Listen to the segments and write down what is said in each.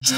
Hey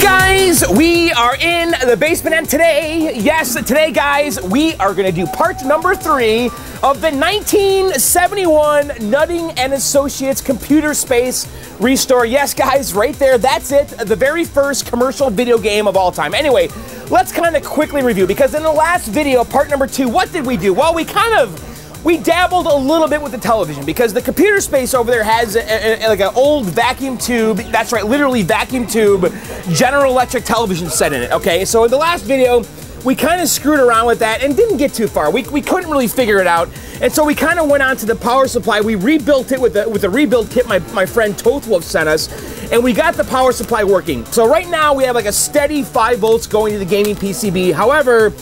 guys, we are in the basement and today, yes, today guys, we are gonna do part number three of the 1971 Nutting and Associates Computer Space Restore. Yes guys, right there, that's it, the very first commercial video game of all time. Anyway, let's kind of quickly review because in the last video, part number two, what did we do? Well, we kind of we dabbled a little bit with the television because the computer space over there has a, a, like an old vacuum tube. That's right, literally vacuum tube General Electric television set in it. Okay, so in the last video, we kind of screwed around with that and didn't get too far. We, we couldn't really figure it out. And so we kind of went on to the power supply. We rebuilt it with the, with the rebuild kit my, my friend Tothwolf sent us. And we got the power supply working. So right now we have like a steady 5 volts going to the gaming PCB. However,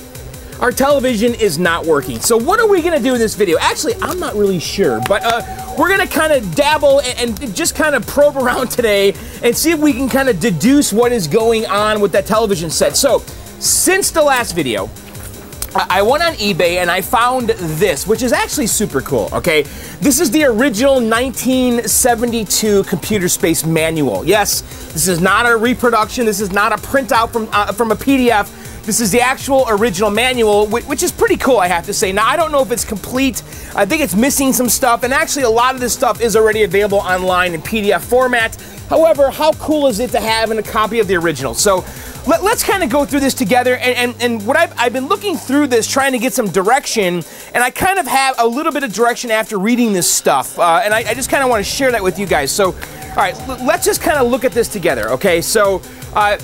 our television is not working. So what are we gonna do in this video? Actually, I'm not really sure, but uh, we're gonna kind of dabble and, and just kind of probe around today and see if we can kind of deduce what is going on with that television set. So, since the last video, I went on eBay and I found this, which is actually super cool, okay? This is the original 1972 computer space manual. Yes, this is not a reproduction, this is not a printout from, uh, from a PDF. This is the actual original manual, which is pretty cool, I have to say. Now, I don't know if it's complete. I think it's missing some stuff, and actually, a lot of this stuff is already available online in PDF format. However, how cool is it to have in a copy of the original? So, let, us kind of go through this together. And, and, and what I've, I've, been looking through this, trying to get some direction, and I kind of have a little bit of direction after reading this stuff. Uh, and I, I just kind of want to share that with you guys. So, all right, let's just kind of look at this together, okay? So, uh,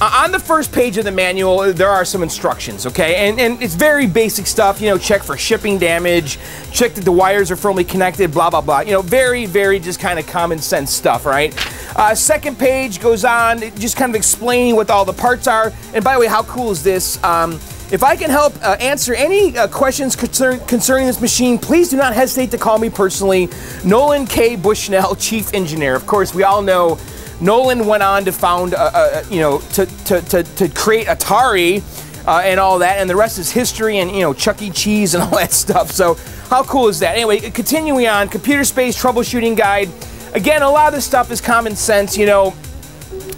uh, on the first page of the manual, there are some instructions, okay? And, and it's very basic stuff, you know, check for shipping damage, check that the wires are firmly connected, blah, blah, blah. You know, very, very just kind of common sense stuff, right? Uh, second page goes on, just kind of explaining what all the parts are. And by the way, how cool is this? Um, if I can help uh, answer any uh, questions concern, concerning this machine, please do not hesitate to call me personally, Nolan K. Bushnell, Chief Engineer. Of course, we all know Nolan went on to found, uh, uh, you know, to, to, to, to create Atari uh, and all that, and the rest is history and, you know, Chuck E. Cheese and all that stuff. So, how cool is that? Anyway, continuing on, computer space troubleshooting guide. Again, a lot of this stuff is common sense, you know.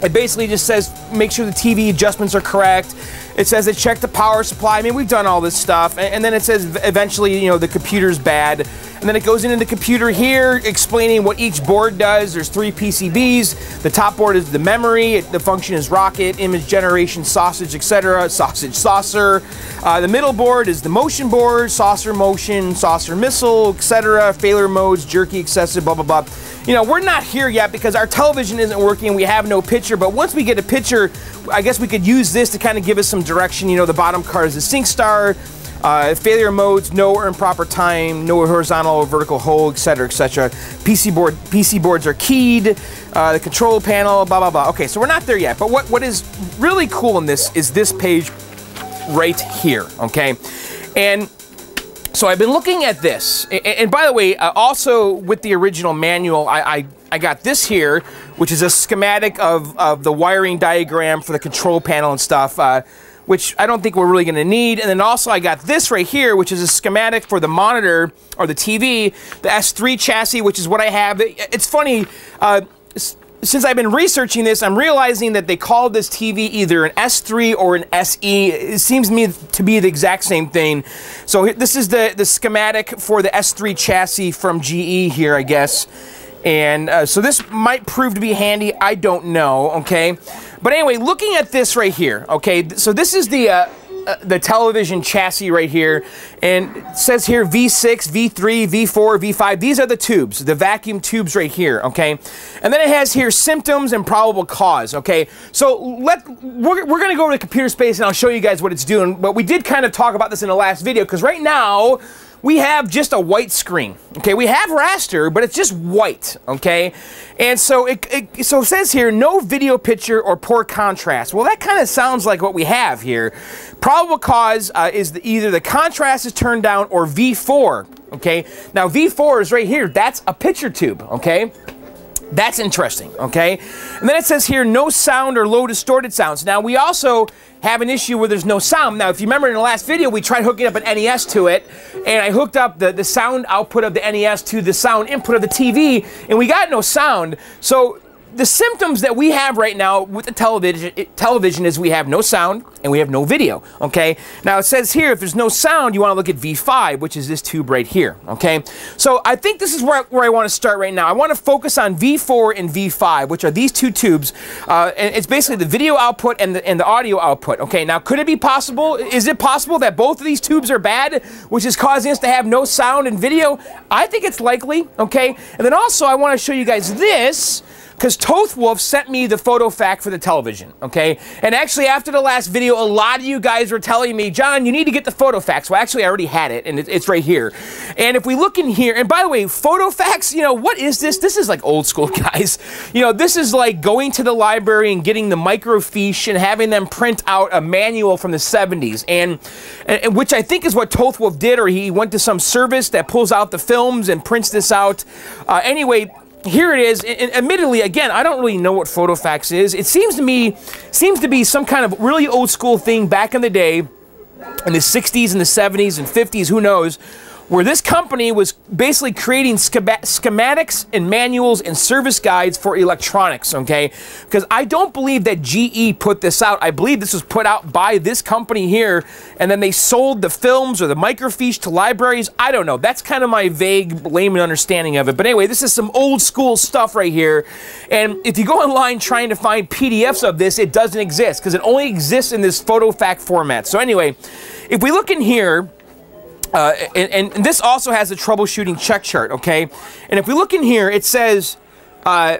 It basically just says make sure the TV adjustments are correct. It says to check the power supply. I mean, we've done all this stuff. And then it says eventually, you know, the computer's bad. And then it goes into the computer here, explaining what each board does. There's three PCBs. The top board is the memory. The function is rocket, image generation, sausage, etc. Sausage, saucer. Uh, the middle board is the motion board, saucer motion, saucer missile, etc. Failure modes, jerky, excessive, blah, blah, blah. You know, we're not here yet because our television isn't working. and We have no picture. But once we get a picture, I guess we could use this to kind of give us some direction. You know, the bottom card is the sync star. Uh, failure modes, no or improper time, no horizontal or vertical hold, etc., etc. PC board, PC boards are keyed. Uh, the control panel, blah blah blah. Okay, so we're not there yet. But what what is really cool in this is this page right here. Okay, and so I've been looking at this, and, by the way, uh, also with the original manual, I, I, I got this here, which is a schematic of of the wiring diagram for the control panel and stuff. Uh, which I don't think we're really going to need. And then also I got this right here, which is a schematic for the monitor or the TV, the S3 chassis, which is what I have. It's funny, uh, since I've been researching this, I'm realizing that they called this TV either an S3 or an SE. It seems to me to be the exact same thing. So this is the, the schematic for the S3 chassis from GE here, I guess. And uh, so this might prove to be handy. I don't know, okay? But anyway, looking at this right here, okay? So this is the... Uh, uh, the television chassis right here and says here V6, V3, V4, V5. These are the tubes, the vacuum tubes right here, okay? And then it has here symptoms and probable cause, okay? So let we're, we're gonna go to the computer space and I'll show you guys what it's doing, but we did kind of talk about this in the last video because right now we have just a white screen. Okay, we have raster, but it's just white. Okay, and so it, it so it says here no video picture or poor contrast. Well, that kind of sounds like what we have here. Probable cause uh, is the, either the contrast is turned down or V4. Okay, now V4 is right here. That's a picture tube. Okay. That's interesting, okay? And then it says here, no sound or low distorted sounds. Now, we also have an issue where there's no sound. Now, if you remember in the last video, we tried hooking up an NES to it, and I hooked up the, the sound output of the NES to the sound input of the TV, and we got no sound. So the symptoms that we have right now with the television television is we have no sound and we have no video okay? Now it says here if there's no sound you want to look at v5 which is this tube right here okay? So i think this is where, where i want to start right now. I want to focus on v4 and v5 which are these two tubes uh, and it's basically the video output and the, and the audio output okay? Now could it be possible is it possible that both of these tubes are bad which is causing us to have no sound and video? I think it's likely okay? And then also i want to show you guys this because Tothwolf sent me the photo fact for the television, okay? And actually, after the last video, a lot of you guys were telling me, John, you need to get the photo facts. Well, actually, I already had it, and it, it's right here. And if we look in here, and by the way, photo facts, you know, what is this? This is like old school, guys. You know, this is like going to the library and getting the microfiche and having them print out a manual from the 70s, and, and which I think is what Tothwolf did, or he went to some service that pulls out the films and prints this out. Uh, anyway, here it is. And admittedly, again, I don't really know what PhotoFact is. It seems to me, seems to be some kind of really old school thing back in the day, in the 60s and the 70s and 50s, who knows, where this company was basically creating schematics and manuals and service guides for electronics, okay? Because I don't believe that GE put this out. I believe this was put out by this company here, and then they sold the films or the microfiche to libraries. I don't know. That's kind of my vague layman understanding of it. But anyway, this is some old school stuff right here. And if you go online trying to find PDFs of this, it doesn't exist because it only exists in this photo PhotoFact format. So anyway, if we look in here, uh, and, and, this also has a troubleshooting check chart, okay? And if we look in here, it says, uh,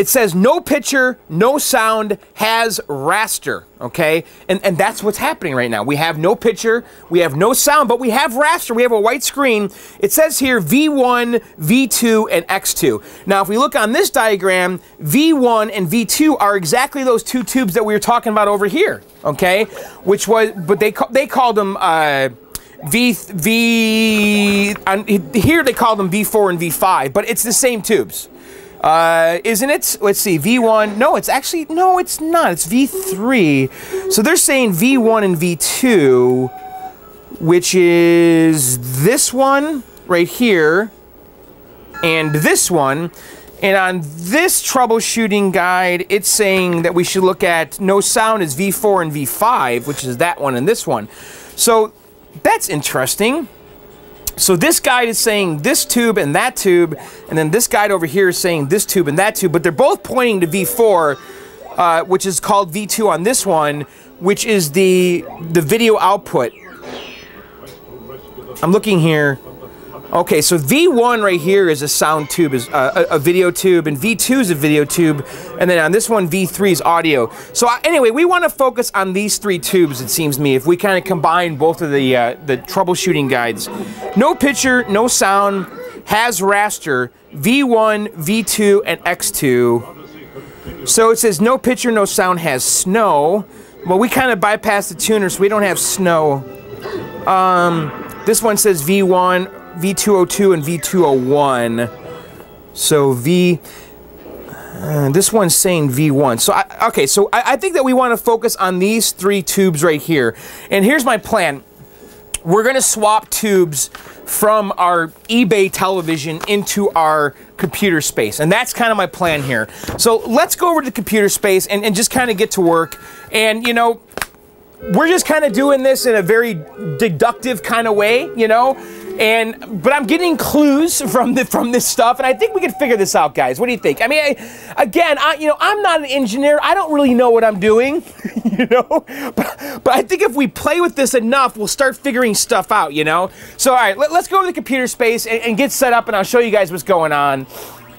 it says no picture, no sound, has raster, okay? And, and that's what's happening right now. We have no picture, we have no sound, but we have raster, we have a white screen. It says here V1, V2, and X2. Now, if we look on this diagram, V1 and V2 are exactly those two tubes that we were talking about over here, okay? Which was, but they, they called them, uh, V V and here they call them V4 and V5, but it's the same tubes. Uh, isn't it? Let's see, V1. No, it's actually, no, it's not. It's V3. So they're saying V1 and V2, which is this one right here and this one. And on this troubleshooting guide, it's saying that we should look at no sound is V4 and V5, which is that one and this one. So that's interesting. So this guide is saying this tube and that tube, and then this guide over here is saying this tube and that tube, but they're both pointing to V4, uh, which is called V2 on this one, which is the the video output. I'm looking here. Okay, so V1 right here is a sound tube, is uh, a, a, video tube, and V2 is a video tube, and then on this one, V3 is audio. So uh, anyway, we want to focus on these three tubes, it seems to me, if we kind of combine both of the, uh, the troubleshooting guides. No picture, no sound, has raster, V1, V2, and X2. So it says no picture, no sound, has snow. Well, we kind of bypass the tuner, so we don't have snow. Um, this one says V1, V202 and V201. So V, uh, this one's saying V1. So, I, okay, so I, I think that we want to focus on these three tubes right here. And here's my plan. We're going to swap tubes from our eBay television into our computer space. And that's kind of my plan here. So let's go over to the computer space and, and just kind of get to work. And, you know, we're just kind of doing this in a very deductive kind of way, you know? And but I'm getting clues from the from this stuff, and I think we can figure this out, guys. What do you think? I mean, I, again, I, you know, I'm not an engineer. I don't really know what I'm doing, you know. But, but I think if we play with this enough, we'll start figuring stuff out, you know. So all right, let, us go to the computer space and, and get set up, and I'll show you guys what's going on.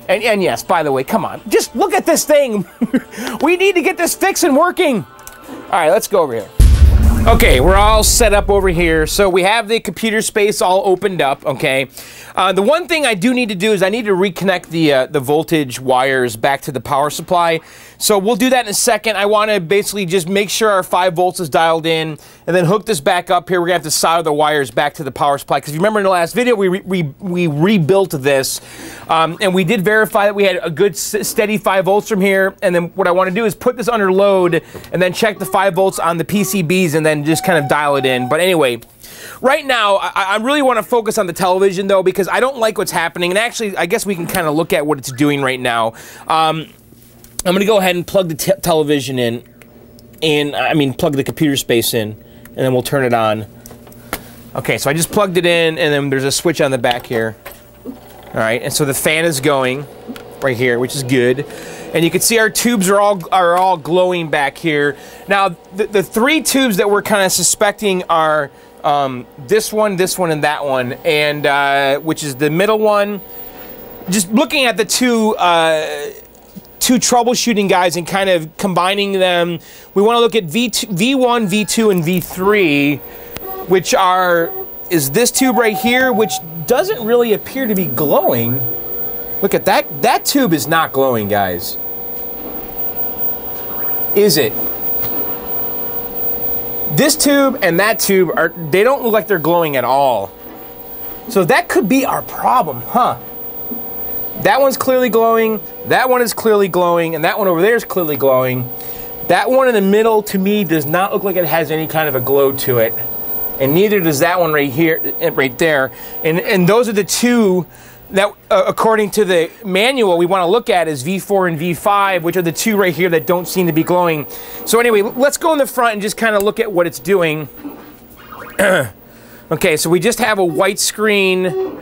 And, and yes, by the way, come on, just look at this thing. we need to get this fixed and working. All right, let's go over here. Okay, we're all set up over here. So we have the computer space all opened up, okay? Uh, the one thing I do need to do is I need to reconnect the, uh, the voltage wires back to the power supply. So we'll do that in a second. I want to basically just make sure our 5 volts is dialed in and then hook this back up here. We're going to have to solder the wires back to the power supply. Because if you remember in the last video, we, re we, we rebuilt this um, and we did verify that we had a good steady 5 volts from here. And then what I want to do is put this under load and then check the 5 volts on the PCBs and then just kind of dial it in. But anyway, right now, I, I, really want to focus on the television though, because I don't like what's happening. And actually, I guess we can kind of look at what it's doing right now. Um, I'm going to go ahead and plug the television in, and I mean, plug the computer space in, and then we'll turn it on. Okay, so I just plugged it in, and then there's a switch on the back here. All right, and so the fan is going right here, which is good and you can see our tubes are all are all glowing back here. Now, the, the three tubes that we're kind of suspecting are um, this one, this one, and that one, and uh, which is the middle one. Just looking at the two. Uh, two troubleshooting guys and kind of combining them. We want to look at V2, V1, V2, and V3, which are is this tube right here, which doesn't really appear to be glowing. Look at that. That tube is not glowing, guys is it? This tube and that tube are they don't look like they're glowing at all. So that could be our problem, huh? That one's clearly glowing, that one is clearly glowing, and that one over there is clearly glowing. That one in the middle to me does not look like it has any kind of a glow to it. And neither does that one right here, right there. And, and those are the two that, uh, according to the manual, we want to look at is V4 and V5, which are the two right here that don't seem to be glowing. So anyway, let's go in the front and just kind of look at what it's doing. okay, so we just have a white screen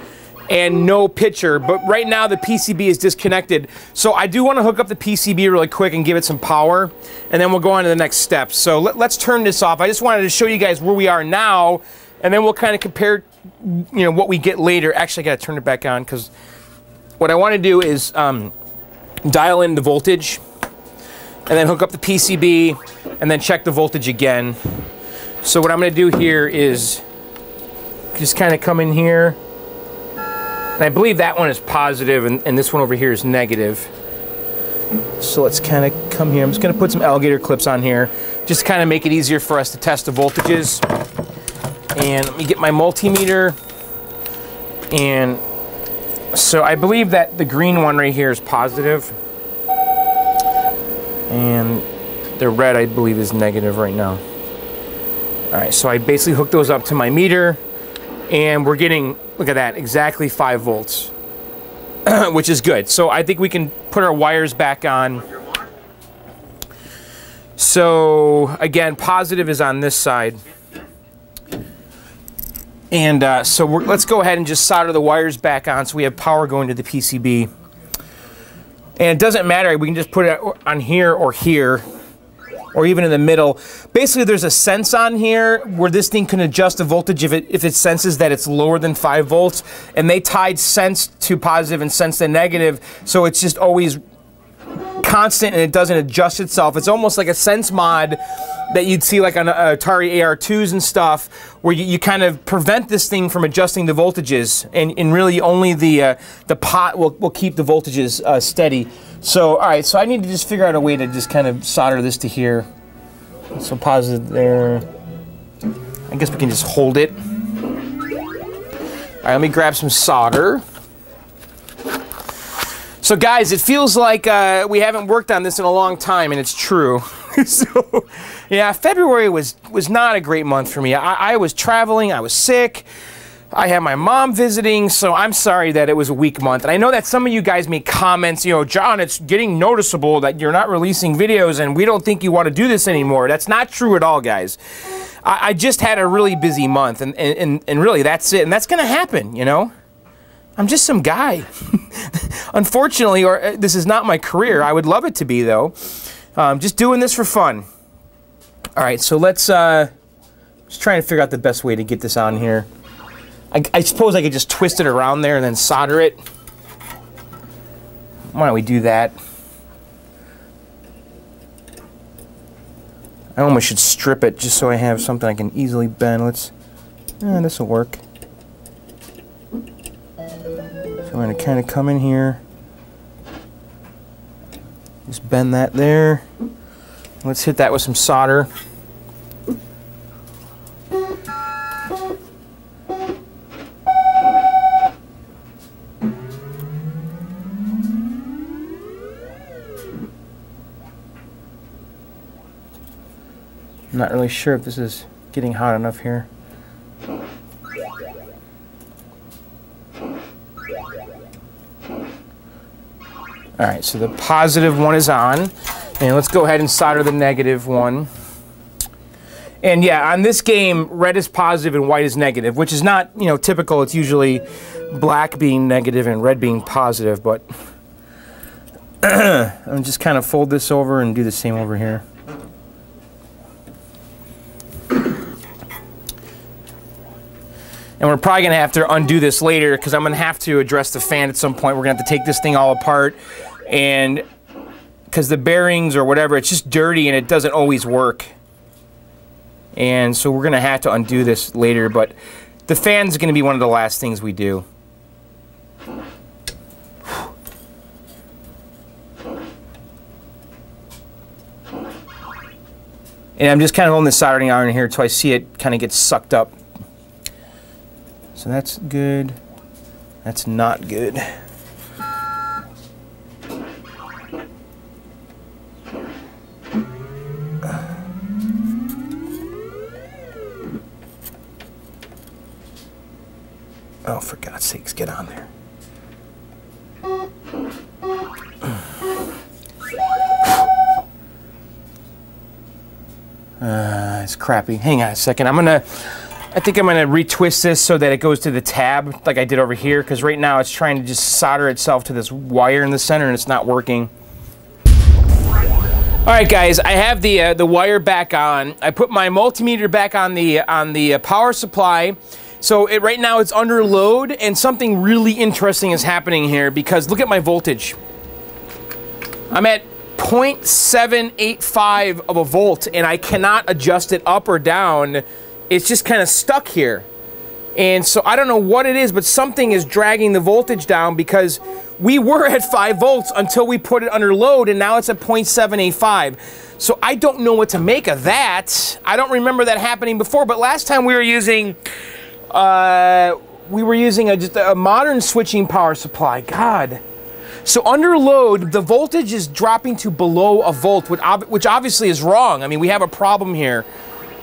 and no picture, but right now the PCB is disconnected. So I do want to hook up the PCB really quick and give it some power, and then we'll go on to the next step. So let, us turn this off. I just wanted to show you guys where we are now, and then we'll kind of compare you know what we get later. Actually, I got to turn it back on because what I want to do is um, dial in the voltage and then hook up the PCB and then check the voltage again. So what I'm to do here is just kind of come in here. And I believe that one is positive and, and this one over here is negative. So let's kind of come here. I'm just going to put some alligator clips on here just to kind of make it easier for us to test the voltages. And let me get my multimeter. And so I believe that the green one right here is positive. And the red, I believe, is negative right now. All right, so I basically hooked those up to my meter. And we're getting, look at that, exactly 5 volts. which is good. So I think we can put our wires back on. So again, positive is on this side. And uh, so let's go ahead and just solder the wires back on so we have power going to the PCB. And it doesn't matter, we can just put it on here or here, or even in the middle. Basically, there's a sense on here where this thing can adjust the voltage if it, if it senses that it's lower than 5 volts. And they tied sense to positive and sense to negative, so it's just always constant and it doesn't adjust itself. It's almost like a sense mod that you'd see like on uh, Atari AR2s and stuff, where you, you, kind of prevent this thing from adjusting the voltages, and, and really only the uh, the pot will, will keep the voltages uh, steady. So, all right, so I need to just figure out a way to just kind of solder this to here. So positive there. I guess we can just hold it. All right, let me grab some solder. So guys, it feels like uh, we haven't worked on this in a long time, and it's true. so, yeah, February was was not a great month for me. I, I was traveling, I was sick. I had my mom visiting, so I'm sorry that it was a weak month. And I know that some of you guys make comments, you know, John, it's getting noticeable that you're not releasing videos and we don't think you want to do this anymore. That's not true at all, guys. I, I just had a really busy month, and, and, and really that's it. And that's going to happen, you know? I'm just some guy. Unfortunately, or uh, this is not my career. I would love it to be though. Um, just doing this for fun. All right, so let's uh, just trying to figure out the best way to get this on here. I, I suppose I could just twist it around there and then solder it. Why don't we do that? I almost should strip it just so I have something I can easily bend. Let's, eh, this will work. So I'm going to kind of come in here. Just bend that there. Let's hit that with some solder. I'm not really sure if this is getting hot enough here. All right, so the positive one is on. And let's go ahead and solder the negative one. And yeah, on this game, red is positive and white is negative, which is not, you know, typical. It's usually black being negative and red being positive, but I'm just kind of fold this over and do the same over here. And we're probably to have to undo this later because I'm to have to address the fan at some point. We're to have to take this thing all apart and because the bearings or whatever, it's just dirty and it doesn't always work. And so we're to have to undo this later, but the fan's to be one of the last things we do. And I'm just kind of holding the soldering iron here until I see it kind of get sucked up. So that's good. That's not good. Oh, for God's sakes, get on there. Uh, it's crappy. Hang on a second. I'm gonna. I think I'm gonna retwist this so that it goes to the tab like I did over here. Because right now it's trying to just solder itself to this wire in the center and it's not working. All right, guys. I have the uh, the wire back on. I put my multimeter back on the on the uh, power supply. So it, right now it's under load and something really interesting is happening here because look at my voltage. I'm at 0.785 of a volt and I cannot adjust it up or down. It's just kind of stuck here. And so I don't know what it is, but something is dragging the voltage down because we were at 5 volts until we put it under load and now it's at 0.785. So I don't know what to make of that. I don't remember that happening before, but last time we were using uh, we were using a, just a modern switching power supply. God. So under load, the voltage is dropping to below a volt, which, ob which obviously is wrong. I mean, we have a problem here.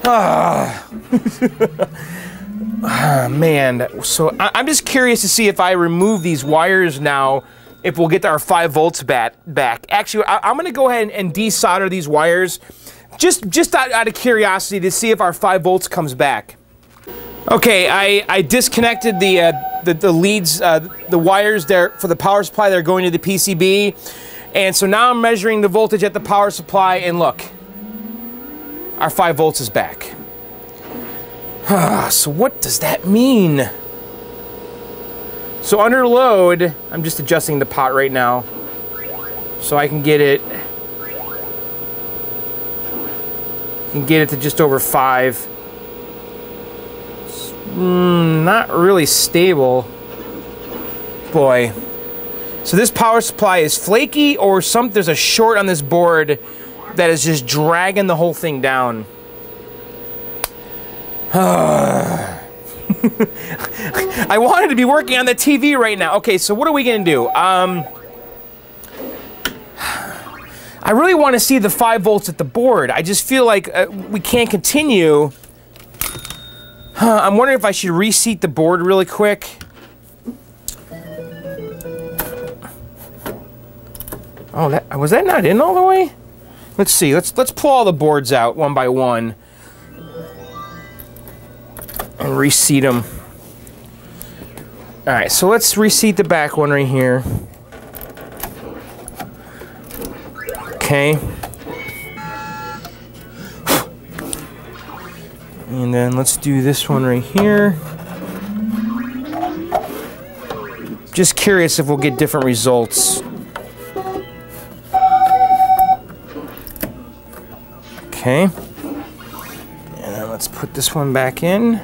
Ah. ah man. So I I'm just curious to see if I remove these wires now, if we'll get our 5 volts back. back. Actually, I am going to go ahead and, desolder these wires just, just out, out of curiosity to see if our 5 volts comes back. Okay, I, I disconnected the, uh, the, the leads, uh, the wires there for the power supply that are going to the PCB. And so now I'm measuring the voltage at the power supply and look, our 5 volts is back. so what does that mean? So under load, I'm just adjusting the pot right now so I can get it can get it to just over 5 Mm, not really stable. Boy. So this power supply is flaky or some there's a short on this board that is just dragging the whole thing down. I wanted to be working on the TV right now. Okay, so what are we to do? Um, I really want to see the 5 volts at the board. I just feel like uh, we can't continue I'm wondering if I should reseat the board really quick. Oh, that was that not in all the way? Let's see. Let's let's pull all the boards out one by one and reseat them. All right, so let's reseat the back one right here. Okay. And then let's do this one right here. Just curious if we'll get different results. Okay. And let's put this one back in.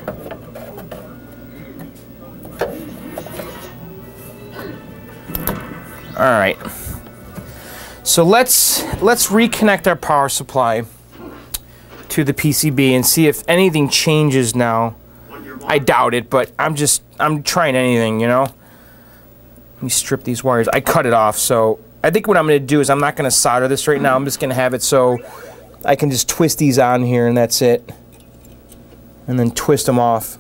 All right. So let's let's reconnect our power supply to the PCB and see if anything changes now. I doubt it, but I'm just I'm trying anything, you know. Let me strip these wires. I cut it off, so I think what I'm going to do is I'm not going to solder this right now. I'm just going to have it so I can just twist these on here and that's it. And then twist them off.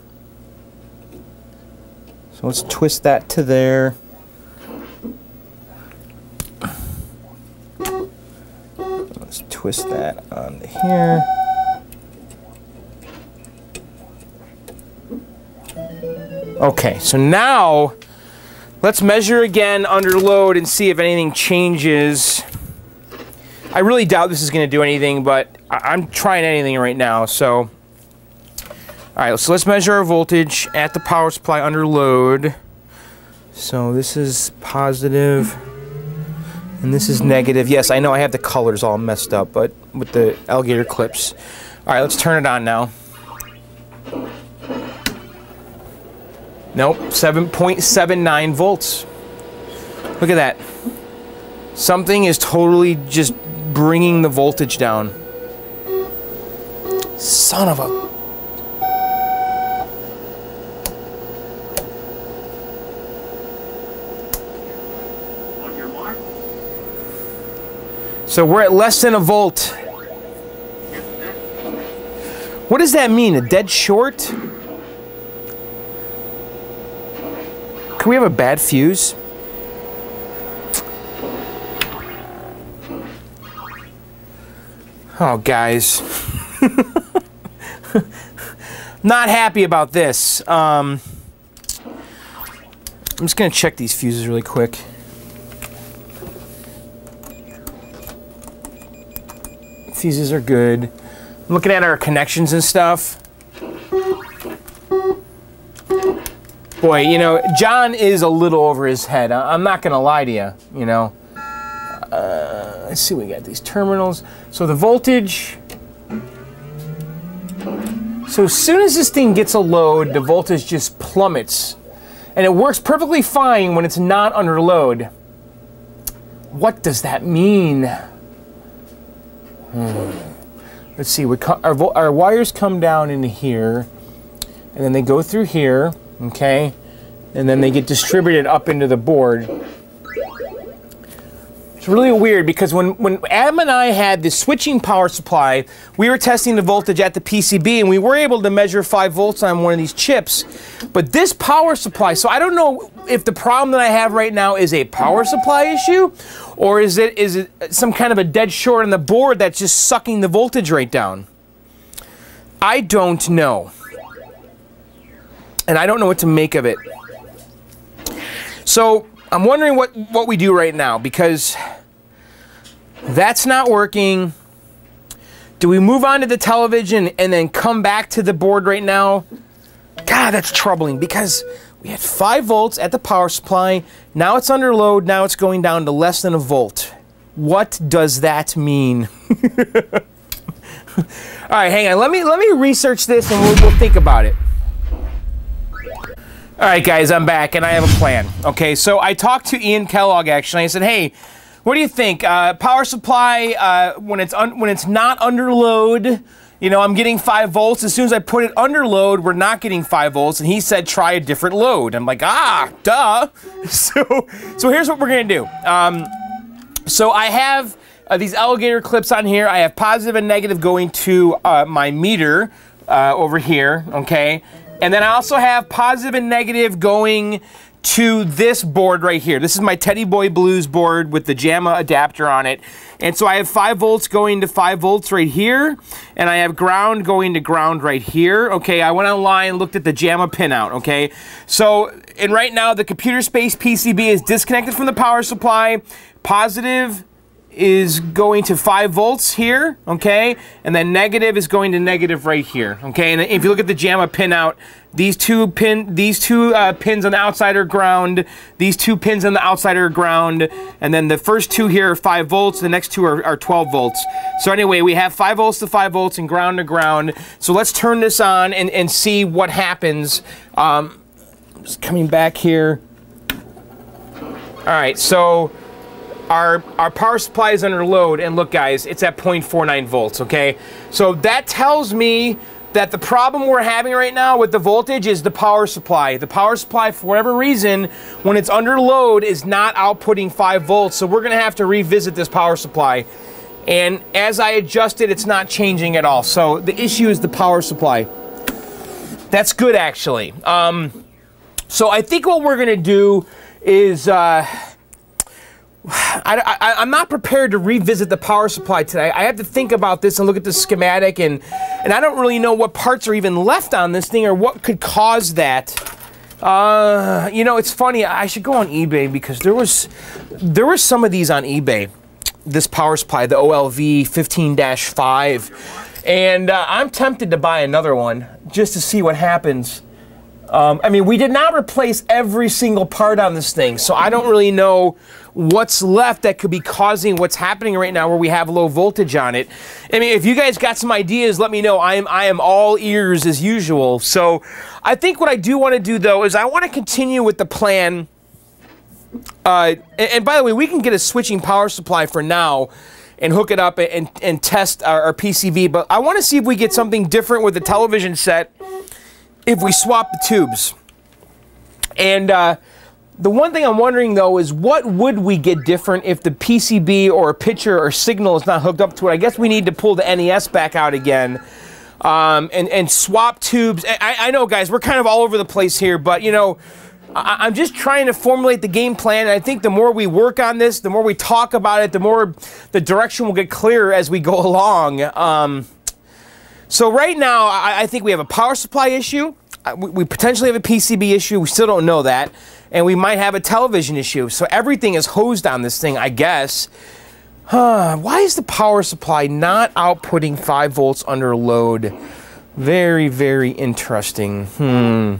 So let's twist that to there. Let's twist that onto here. Okay, so now let's measure again under load and see if anything changes. I really doubt this is going to do anything, but I'm trying anything right now, so... Alright, so let's measure our voltage at the power supply under load. So this is positive, and this is negative. Yes, I know I have the colors all messed up, but with the alligator clips. Alright, let's turn it on now. Nope, 7.79 volts. Look at that. Something is totally just bringing the voltage down. Son of a... So we're at less than a volt. What does that mean? A dead short? Can we have a bad fuse? Oh, guys. Not happy about this. Um, I'm just going to check these fuses really quick. Fuses are good. I'm looking at our connections and stuff. Boy, you know, John is a little over his head. I'm not going to lie to you, you know. Uh, let's see, we got these terminals. So the voltage. So as soon as this thing gets a load, the voltage just plummets. And it works perfectly fine when it's not under load. What does that mean? Hmm. Let's see, we our, our wires come down into here, and then they go through here, okay? And then they get distributed up into the board. It's really weird because when, when Adam and I had the switching power supply, we were testing the voltage at the PCB and we were able to measure 5 volts on one of these chips. But this power supply, so I don't know if the problem that I have right now is a power supply issue or is it is it some kind of a dead short on the board that's just sucking the voltage right down. I don't know. And I don't know what to make of it. So I'm wondering what, what we do right now because that's not working. Do we move on to the television and then come back to the board right now? God, that's troubling because we had 5 volts at the power supply. Now it's under load. Now it's going down to less than a volt. What does that mean? All right, hang on. Let me let me research this and we'll, we'll think about it. All right, guys, I'm back and I have a plan. Okay, so I talked to Ian Kellogg actually. I said, "Hey, what do you think? Uh, power supply uh, when it's when it's not under load." You know, I'm getting five volts. As soon as I put it under load, we're not getting five volts. And he said, try a different load. I'm like, ah, duh. So, so here's what we're gonna do. Um, so I have uh, these alligator clips on here. I have positive and negative going to uh, my meter uh, over here, okay? And then I also have positive and negative going to this board right here. This is my Teddy Boy Blues board with the JAMMA adapter on it. And so I have 5 volts going to 5 volts right here, and I have ground going to ground right here. Okay, I went online, and looked at the JAMMA pinout, okay? So, and right now the computer space PCB is disconnected from the power supply. Positive is going to 5 volts here, okay? And then negative is going to negative right here, okay? And if you look at the JAMMA pinout, these two pin, these two uh, pins on the outside are ground. These two pins on the outside are ground, and then the first two here are five volts. The next two are, are 12 volts. So anyway, we have five volts to five volts and ground to ground. So let's turn this on and, and see what happens. Um, just coming back here. All right, so our our power supply is under load, and look, guys, it's at 0.49 volts. Okay, so that tells me that the problem we're having right now with the voltage is the power supply. The power supply, for whatever reason, when it's under load, is not outputting 5 volts. So we're going to have to revisit this power supply. And as I adjust it, it's not changing at all. So the issue is the power supply. That's good, actually. Um, so I think what we're going to do is... Uh, I, am not prepared to revisit the power supply today. I have to think about this and look at the schematic, and and I don't really know what parts are even left on this thing or what could cause that. Uh, you know, it's funny. I should go on eBay because there was there were some of these on eBay. This power supply, the OLV 15-5, and uh, I'm tempted to buy another one just to see what happens. Um, I mean, we did not replace every single part on this thing, so I don't really know what's left that could be causing what's happening right now where we have low voltage on it. I mean, if you guys got some ideas, let me know. I am I am all ears as usual. So I think what I do want to do though is I want to continue with the plan. Uh, and, and, by the way, we can get a switching power supply for now and hook it up and, and test our, our PCB. But I want to see if we get something different with the television set if we swap the tubes. And uh, the one thing I'm wondering though is what would we get different if the PCB or a picture or signal is not hooked up to it? I guess we need to pull the NES back out again um, and, and swap tubes. I, I know, guys, we're kind of all over the place here, but you know, I, am just trying to formulate the game plan. And I think the more we work on this, the more we talk about it, the more the direction will get clearer as we go along. Um, so right now, I, I, think we have a power supply issue. We, we potentially have a PCB issue. We still don't know that and we might have a television issue. So everything is hosed on this thing, I guess. Huh, why is the power supply not outputting 5 volts under load? Very, very interesting. Hmm.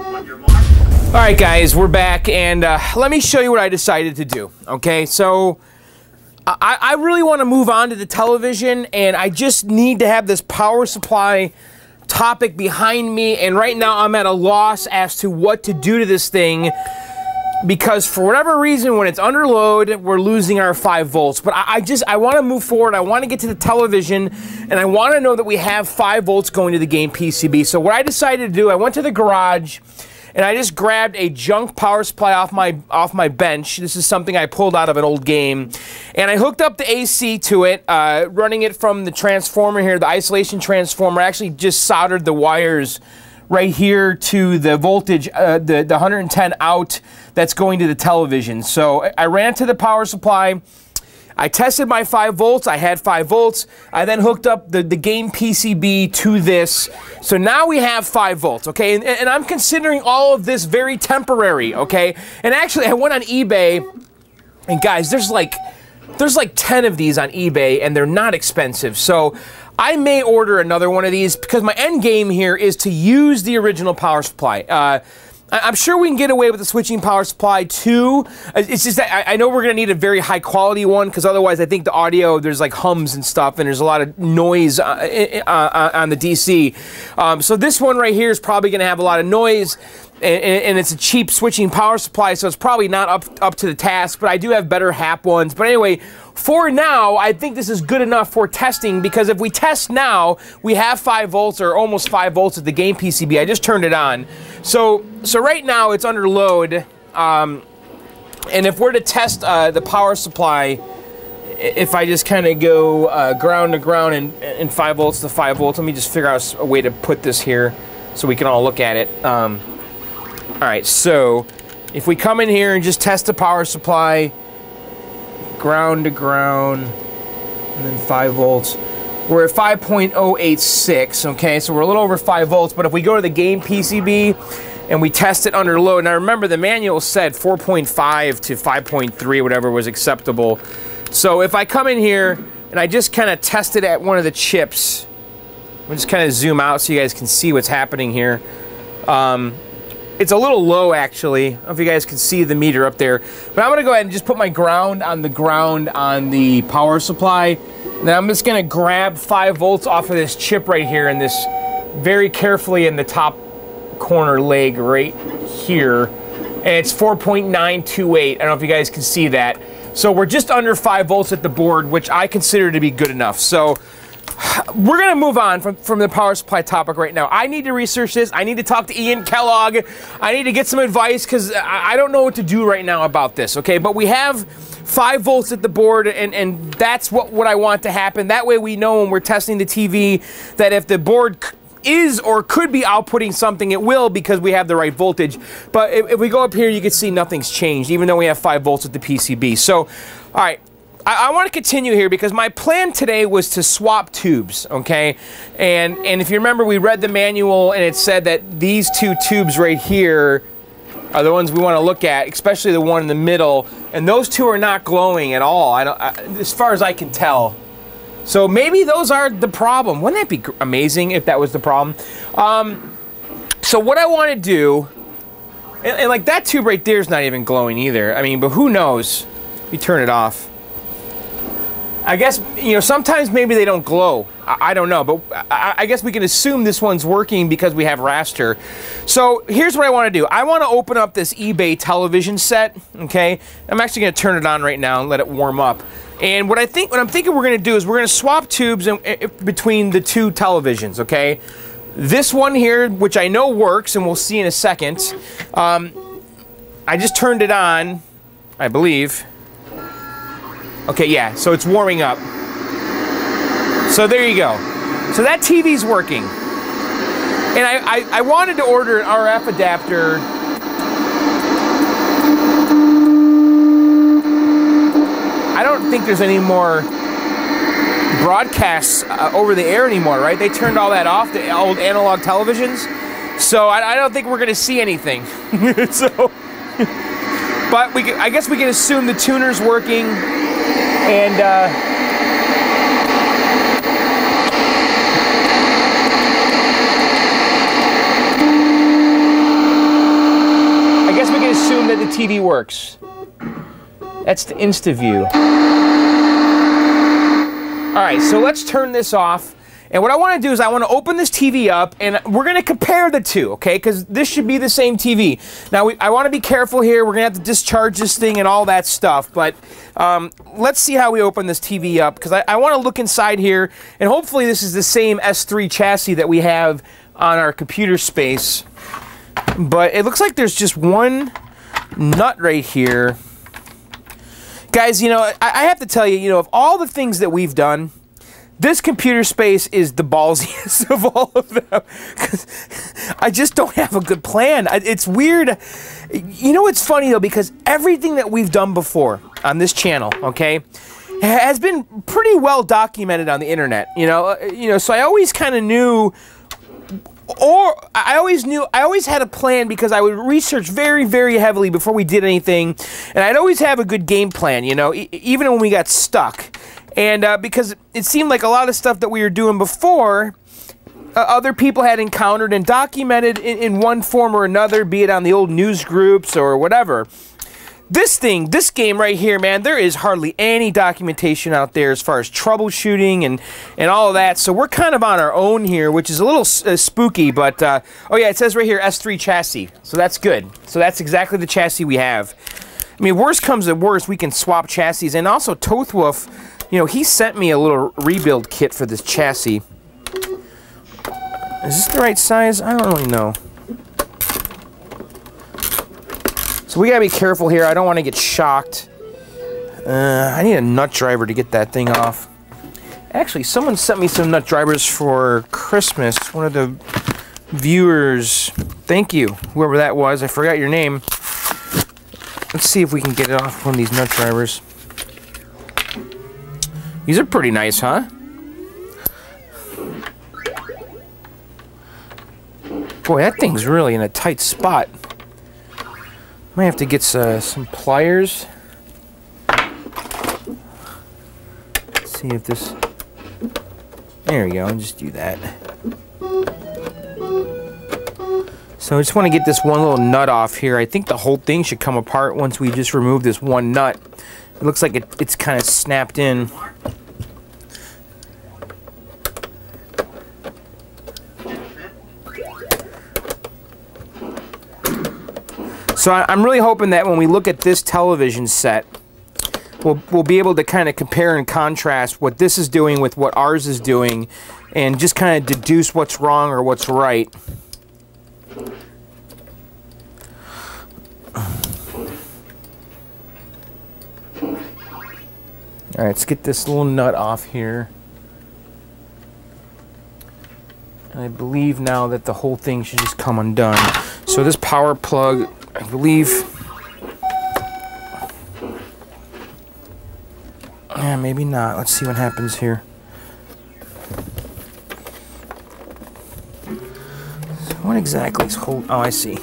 All right, guys, we're back, and uh, let me show you what I decided to do. Okay, so I, I really want to move on to the television, and I just need to have this power supply topic behind me, and right now I'm at a loss as to what to do to this thing because for whatever reason, when it's under load, we're losing our 5 volts. But I, I just, I want to move forward. I want to get to the television, and I want to know that we have 5 volts going to the game PCB. So what I decided to do, I went to the garage, and I just grabbed a junk power supply off my off my bench. This is something I pulled out of an old game, and I hooked up the AC to it, uh, running it from the transformer here, the isolation transformer. I actually just soldered the wires right here to the voltage, uh, the, the 110 out that's going to the television. So I ran to the power supply. I tested my 5 volts. I had 5 volts. I then hooked up the, the game PCB to this. So now we have 5 volts, okay? And, and I'm considering all of this very temporary, okay? And actually, I went on eBay, and guys, there's like there's like 10 of these on eBay, and they're not expensive. So I may order another one of these because my end game here is to use the original power supply. Uh, I'm sure we can get away with the switching power supply too. Uh, it's just that I know we're going to need a very high quality one because otherwise I think the audio, there's like hums and stuff and there's a lot of noise uh, uh, on the DC. Um, so this one right here is probably going to have a lot of noise and, and, it's a cheap switching power supply, so it's probably not up, up to the task, but I do have better HAP ones. But anyway, for now, I think this is good enough for testing because if we test now, we have 5 volts or almost 5 volts at the game PCB. I just turned it on. So, so right now it's under load. Um, and if we're to test uh, the power supply, if I just kind of go uh, ground to ground and, and 5 volts to 5 volts, let me just figure out a way to put this here so we can all look at it. Um, all right, so if we come in here and just test the power supply, ground to ground, and then 5 volts, we're at 5.086, okay? So we're a little over 5 volts, but if we go to the game PCB and we test it under load, now remember the manual said 4.5 to 5.3, whatever was acceptable. So if I come in here and I just kind of test it at one of the chips, We'll just kind of zoom out so you guys can see what's happening here. Um, it's a little low actually. I don't know if you guys can see the meter up there. But I'm gonna go ahead and just put my ground on the ground on the power supply. Then I'm just gonna grab five volts off of this chip right here and this very carefully in the top corner leg right here. And it's 4.928. I don't know if you guys can see that. So we're just under five volts at the board, which I consider to be good enough. So we're to move on from, from the power supply topic right now. I need to research this. I need to talk to Ian Kellogg. I need to get some advice because I, I don't know what to do right now about this, okay? But we have five volts at the board, and, and that's what, what I want to happen. That way we know when we're testing the TV that if the board is or could be outputting something, it will because we have the right voltage. But if, if we go up here, you can see nothing's changed, even though we have five volts at the PCB. So, all right, I, I want to continue here because my plan today was to swap tubes, okay? And, and if you remember, we read the manual and it said that these two tubes right here are the ones we want to look at, especially the one in the middle. And those two are not glowing at all, I don't, I, as far as I can tell. So maybe those are the problem. Wouldn't that be amazing if that was the problem? Um, so what I want to do, and, and, like that tube right there is not even glowing either. I mean, but who knows? You turn it off. I guess, you know, sometimes maybe they don't glow. I, I don't know, but I, I, guess we can assume this one's working because we have raster. So here's what I want to do. I want to open up this eBay television set, okay? I'm actually going to turn it on right now and let it warm up. And what I think, what I'm thinking we're going to do is we're going to swap tubes in, in, between the two televisions, okay? This one here, which I know works, and we'll see in a second. Um, I just turned it on, I believe. Okay, yeah, so it's warming up. So there you go. So that TV's working. And I, I, I wanted to order an RF adapter. I don't think there's any more broadcasts uh, over the air anymore, right? They turned all that off, the old analog televisions. So I, I don't think we're going to see anything. so, but we, I guess we can assume the tuner's working. And uh, I guess we can assume that the TV works. That's the InstaView. All right, so let's turn this off and what I want to do is I want to open this TV up and we're going to compare the two, okay? Because this should be the same TV. Now, we, I want to be careful here. We're going to have to discharge this thing and all that stuff. But um, let's see how we open this TV up because I, I want to look inside here and hopefully this is the same S3 chassis that we have on our computer space. But it looks like there's just one nut right here. Guys, you know, I, I have to tell you, you know, of all the things that we've done, this computer space is the ballsiest of all of them I just don't have a good plan. It's weird. You know what's funny though? Because everything that we've done before on this channel, okay, has been pretty well documented on the internet. You know, uh, you know. So I always kind of knew or I always knew I always had a plan because I would research very very heavily before we did anything and I'd always have a good game plan you know e even when we got stuck and uh, because it seemed like a lot of stuff that we were doing before, uh, other people had encountered and documented in, in one form or another, be it on the old news groups or whatever. This thing, this game right here, man, there is hardly any documentation out there as far as troubleshooting and, and all of that. So we're kind of on our own here, which is a little uh, spooky. But, uh, oh yeah, it says right here S3 chassis. So that's good. So that's exactly the chassis we have. I mean, worst comes to worst, we can swap chassis. And also, Tothwolf you know, he sent me a little rebuild kit for this chassis. Is this the right size? I don't really know. So we gotta be careful here. I don't want to get shocked. Uh, I need a nut driver to get that thing off. Actually, someone sent me some nut drivers for Christmas. One of the viewers. Thank you, whoever that was. I forgot your name. Let's see if we can get it off one of these nut drivers. These are pretty nice, huh? Boy, that thing's really in a tight spot. Might have to get uh, some pliers. see if this. There we go. I'll just do that. So I just want to get this one little nut off here. I think the whole thing should come apart once we just remove this one nut. It looks like it, it's kind of snapped in. So I, I'm really hoping that when we look at this television set, we'll, we'll be able to kind of compare and contrast what this is doing with what ours is doing and just kind of deduce what's wrong or what's right. All right, let's get this little nut off here. And I believe now that the whole thing should just come undone. So this power plug, I believe... Yeah, maybe not. Let's see what happens here. So what exactly is hold... Oh, I see.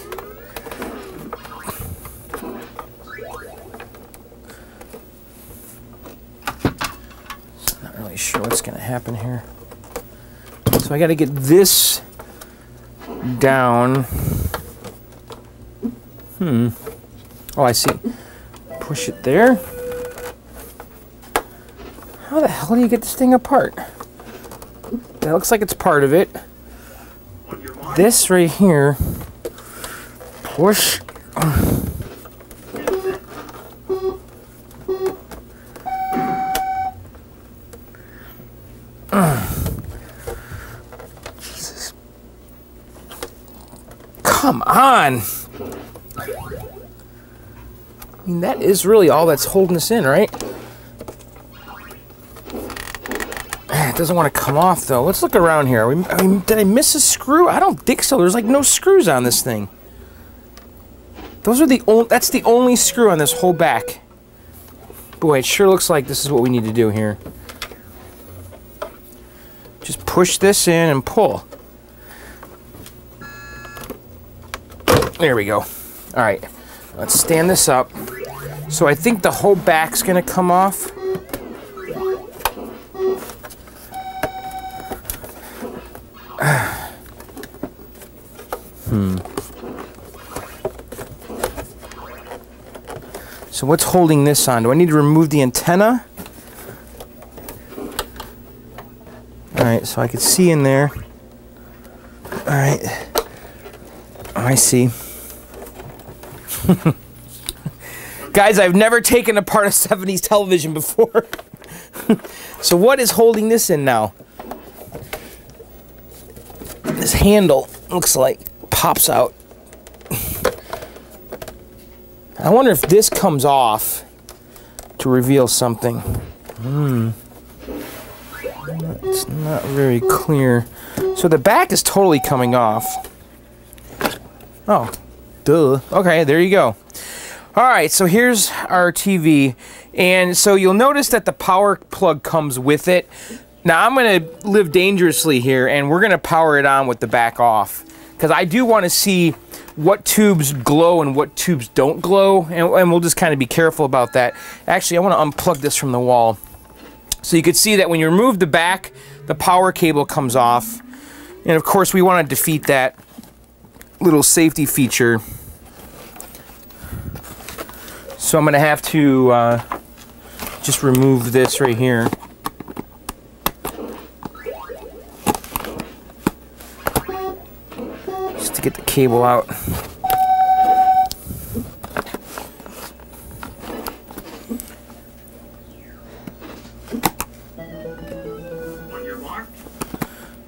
sure what's going to happen here. So I got to get this down. Hmm. Oh, I see. Push it there. How the hell do you get this thing apart? That looks like it's part of it. This right here. Push. Come on. I mean, that is really all that's holding us in, right? It doesn't want to come off, though. Let's look around here. We, I mean, did I miss a screw? I don't think so. There's like no screws on this thing. Those are the only, that's the only screw on this whole back. Boy, it sure looks like this is what we need to do here. Just push this in and pull. There we go. All right, let's stand this up. So I think the whole back's gonna come off. hmm. So what's holding this on? Do I need to remove the antenna? Alright, so I can see in there. Alright. I see. Guys, I've never taken apart a 70s television before. so what is holding this in now? This handle looks like pops out. I wonder if this comes off to reveal something. Hmm. It's not very clear. So the back is totally coming off. Oh, Duh. Okay, there you go. All right, so here's our TV. And so you'll notice that the power plug comes with it. Now I'm to live dangerously here and we're to power it on with the back off. Because I do want to see what tubes glow and what tubes don't glow. And, and we'll just kind of be careful about that. Actually, I want to unplug this from the wall. So you can see that when you remove the back, the power cable comes off. And of course, we want to defeat that little safety feature. So I'm going to have to uh, just remove this right here. Just to get the cable out.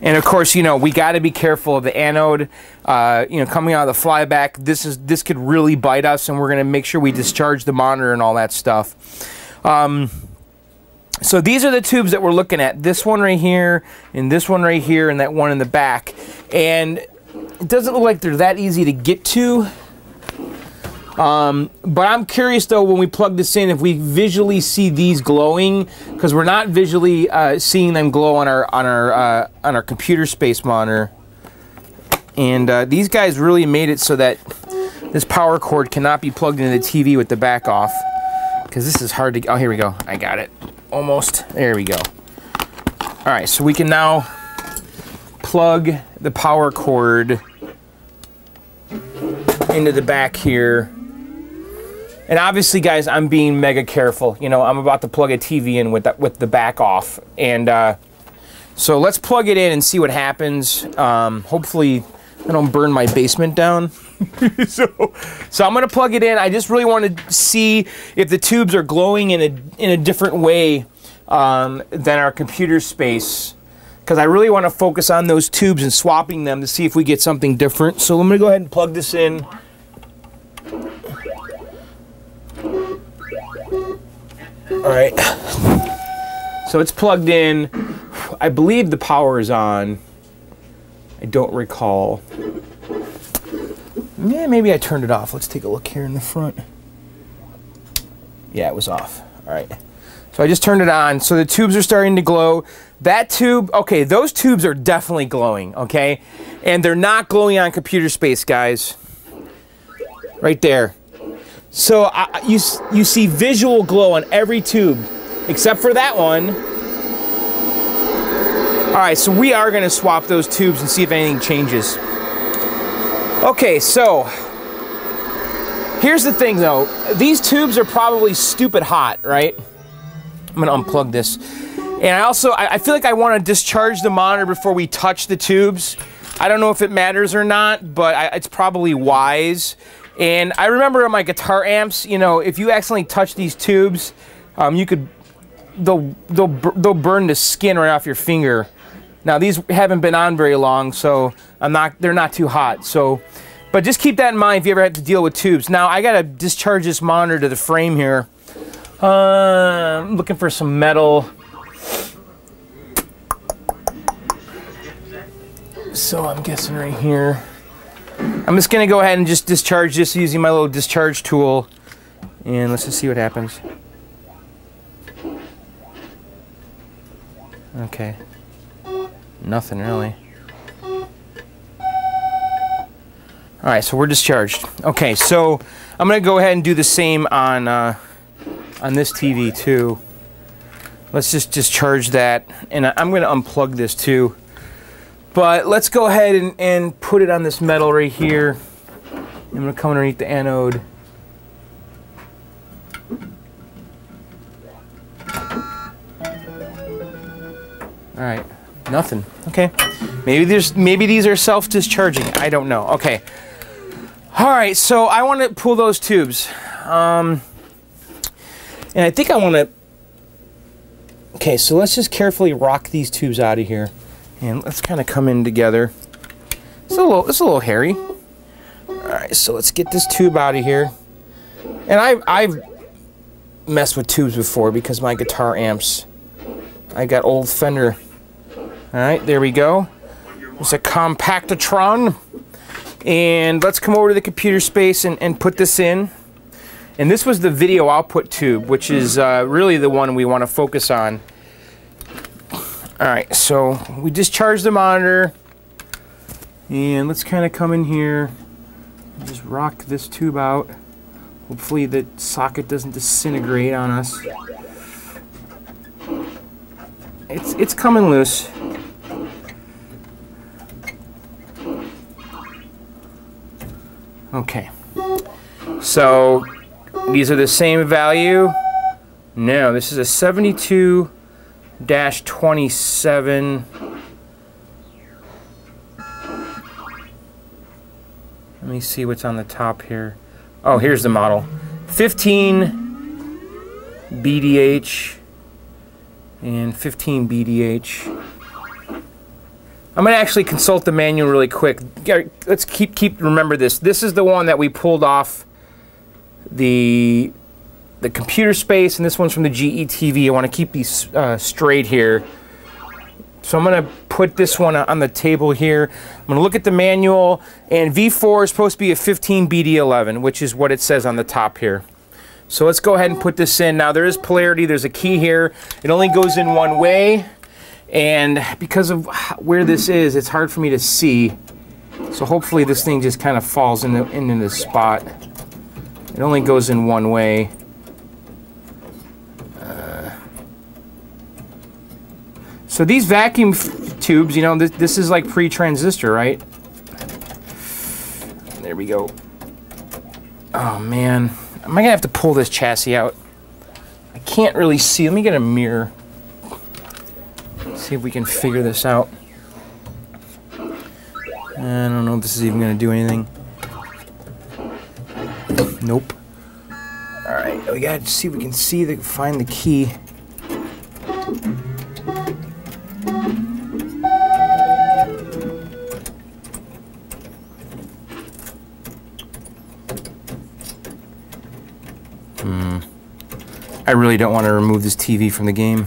And of course, you know, we got to be careful of the anode. Uh, you know, coming out of the flyback, this is this could really bite us, and we're going to make sure we discharge the monitor and all that stuff. Um, so these are the tubes that we're looking at. This one right here, and this one right here, and that one in the back. And it doesn't look like they're that easy to get to. Um, but I'm curious though when we plug this in if we visually see these glowing because we're not visually uh, seeing them glow on our on our uh, on our computer space monitor. And uh, these guys really made it so that this power cord cannot be plugged into the TV with the back off because this is hard to. Oh, here we go. I got it. almost. There we go. All right, so we can now plug the power cord into the back here. And obviously, guys, I'm being mega careful. You know, I'm about to plug a TV in with the, with the back off. And uh, so let's plug it in and see what happens. Um, hopefully, I don't burn my basement down. so, so I'm gonna plug it in. I just really want to see if the tubes are glowing in a in a different way um, than our computer space, because I really want to focus on those tubes and swapping them to see if we get something different. So I'm gonna go ahead and plug this in. All right. So it's plugged in. I believe the power is on. I don't recall. Yeah, maybe I turned it off. Let's take a look here in the front. Yeah, it was off. All right. So I just turned it on. So the tubes are starting to glow. That tube, okay, those tubes are definitely glowing, okay? And they're not glowing on computer space, guys. Right there. So I, you, you see visual glow on every tube, except for that one. All right, so we are gonna swap those tubes and see if anything changes. Okay, so here's the thing though. These tubes are probably stupid hot, right? I'm gonna unplug this. And I also, I, I feel like I wanna discharge the monitor before we touch the tubes. I don't know if it matters or not, but I, it's probably wise. And I remember on my guitar amps, you know, if you accidentally touch these tubes, um, you could, they'll, they'll, they'll burn the skin right off your finger. Now these haven't been on very long, so I'm not, they're not too hot. So, but just keep that in mind if you ever have to deal with tubes. Now I gotta discharge this monitor to the frame here. Uh, I'm looking for some metal. So I'm guessing right here. I'm just gonna go ahead and just discharge this using my little discharge tool. And let's just see what happens. Okay. Nothing really. Alright, so we're discharged. Okay, so I'm gonna go ahead and do the same on uh, on this TV too. Let's just discharge that, and I'm gonna unplug this too. But let's go ahead and, and put it on this metal right here. I'm gonna come underneath the anode. All right. Nothing. Okay. Maybe there's maybe these are self-discharging. I don't know. Okay. All right. So I want to pull those tubes, um, and I think I want to. Okay. So let's just carefully rock these tubes out of here, and let's kind of come in together. It's a little. It's a little hairy. All right. So let's get this tube out of here, and I I've messed with tubes before because my guitar amps. I got old Fender all right, there we go. It's a compactatron. And let's come over to the computer space and, and put this in. And this was the video output tube, which is uh, really the one we want to focus on. All right, so we discharge the monitor. And let's kind of come in here just rock this tube out. Hopefully the socket doesn't disintegrate on us. It's, it's coming loose. Okay. So these are the same value. No, this is a 72 dash 27. Let me see what's on the top here. Oh, here's the model. 15 BDH and 15 BDH. I'm to actually consult the manual really quick. Let's keep keep remember this. This is the one that we pulled off the the computer space, and this one's from the GE TV. I want to keep these uh, straight here. So I'm to put this one on the table here. I'm to look at the manual, and V4 is supposed to be a 15 BD11, which is what it says on the top here. So let's go ahead and put this in. Now there is polarity. There's a key here. It only goes in one way. And because of where this is, it's hard for me to see. So hopefully this thing just kind of falls into, into this spot. It only goes in one way. Uh, So these vacuum tubes, you know, this, this is like pre-transistor, right? There we go. Oh man, am I gonna have to pull this chassis out? I can't really see. Let me get a mirror. See if we can figure this out. I don't know if this is even gonna do anything. Nope. Alright, we gotta see if we can see the find the key. Really don't want to remove this TV from the game.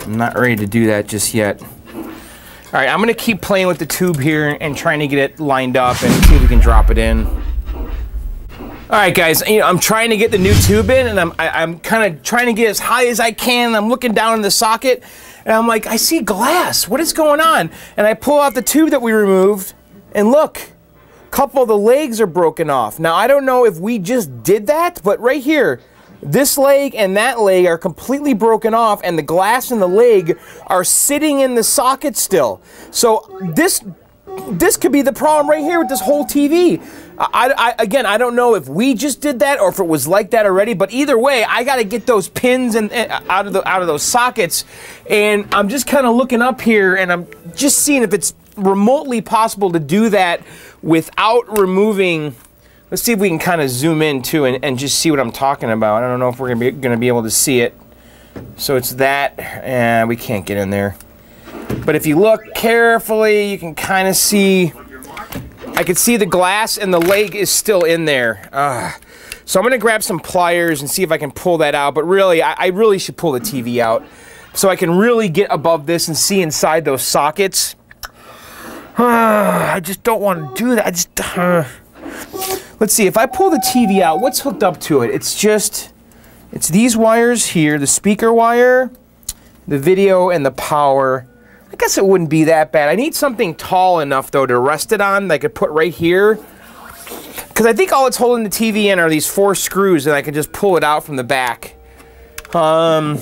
I'm not ready to do that just yet. All right, I'm gonna keep playing with the tube here and trying to get it lined up and see if we can drop it in. All right, guys, you know, I'm trying to get the new tube in and I'm, I, am i am kind of trying to get as high as I can. I'm looking down in the socket and I'm like, I see glass. What is going on? And I pull out the tube that we removed and look, couple of the legs are broken off. Now, I don't know if we just did that, but right here, this leg and that leg are completely broken off and the glass and the leg are sitting in the socket still. So this this could be the problem right here with this whole TV. I, I, again, I don't know if we just did that or if it was like that already, but either way, I got to get those pins and, and, uh, out of the out of those sockets, and I'm just kind of looking up here, and I'm just seeing if it's remotely possible to do that without removing Let's see if we can kind of zoom in too and, and just see what I'm talking about. I don't know if we're be, gonna be able to see it. So it's that, and we can't get in there. But if you look carefully, you can kind of see, I can see the glass and the leg is still in there. Uh, so I'm gonna grab some pliers and see if I can pull that out. But really, I, I really should pull the TV out so I can really get above this and see inside those sockets. Uh, I just don't want to do that. I just. Uh, Let's see, if I pull the TV out, what's hooked up to it? It's just, it's these wires here, the speaker wire, the video, and the power. I guess it wouldn't be that bad. I need something tall enough, though, to rest it on that I could put right here. Because I think all it's holding the TV in are these four screws, and I can just pull it out from the back. Um,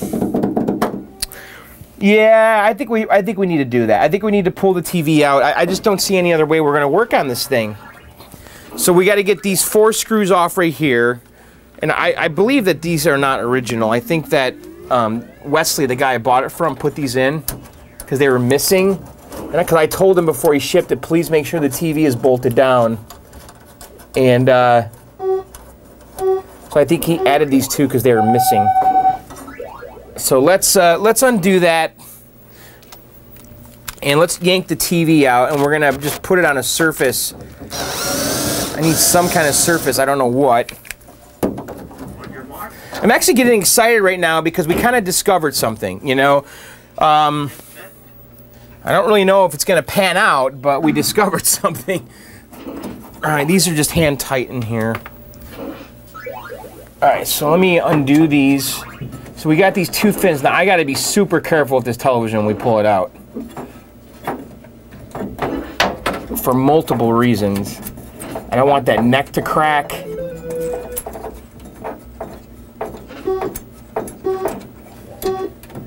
yeah, I think we I think we need to do that. I think we need to pull the TV out. I, I just don't see any other way we're going to work on this thing. So we got to get these four screws off right here. And I, I believe that these are not original. I think that um, Wesley, the guy I bought it from, put these in because they were missing. And because I told him before he shipped it, please make sure the TV is bolted down. And uh, so I think he added these two because they were missing. So let's uh, let's undo that. And let's yank the TV out, and we're gonna just put it on a surface I need some kind of surface. I don't know what. I'm actually getting excited right now because we kind of discovered something, you know. Um, I don't really know if it's going to pan out, but we discovered something. All right, these are just hand tight in here. All right, so let me undo these. So we got these two fins. Now I got to be super careful with this television when we pull it out. For multiple reasons. I don't want that neck to crack.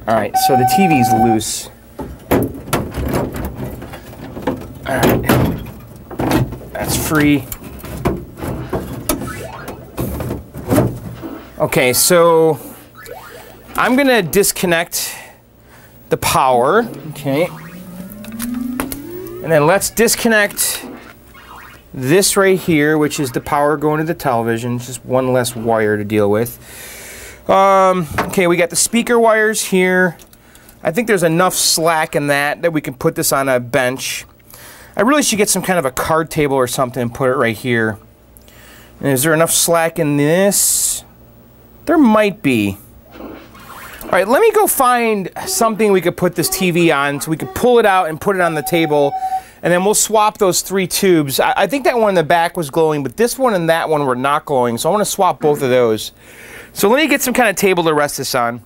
All right, so the TV's loose. All right, that's free. Okay, so I'm gonna disconnect the power, okay? And then let's disconnect this right here, which is the power going to the television, just one less wire to deal with. Um, okay, we got the speaker wires here. I think there's enough slack in that that we can put this on a bench. I really should get some kind of a card table or something and put it right here. And is there enough slack in this? There might be. All right, let me go find something we could put this TV on so we could pull it out and put it on the table and then we'll swap those three tubes. I, I, think that one in the back was glowing, but this one and that one were not glowing, so I want to swap both of those. So let me get some kind of table to rest this on.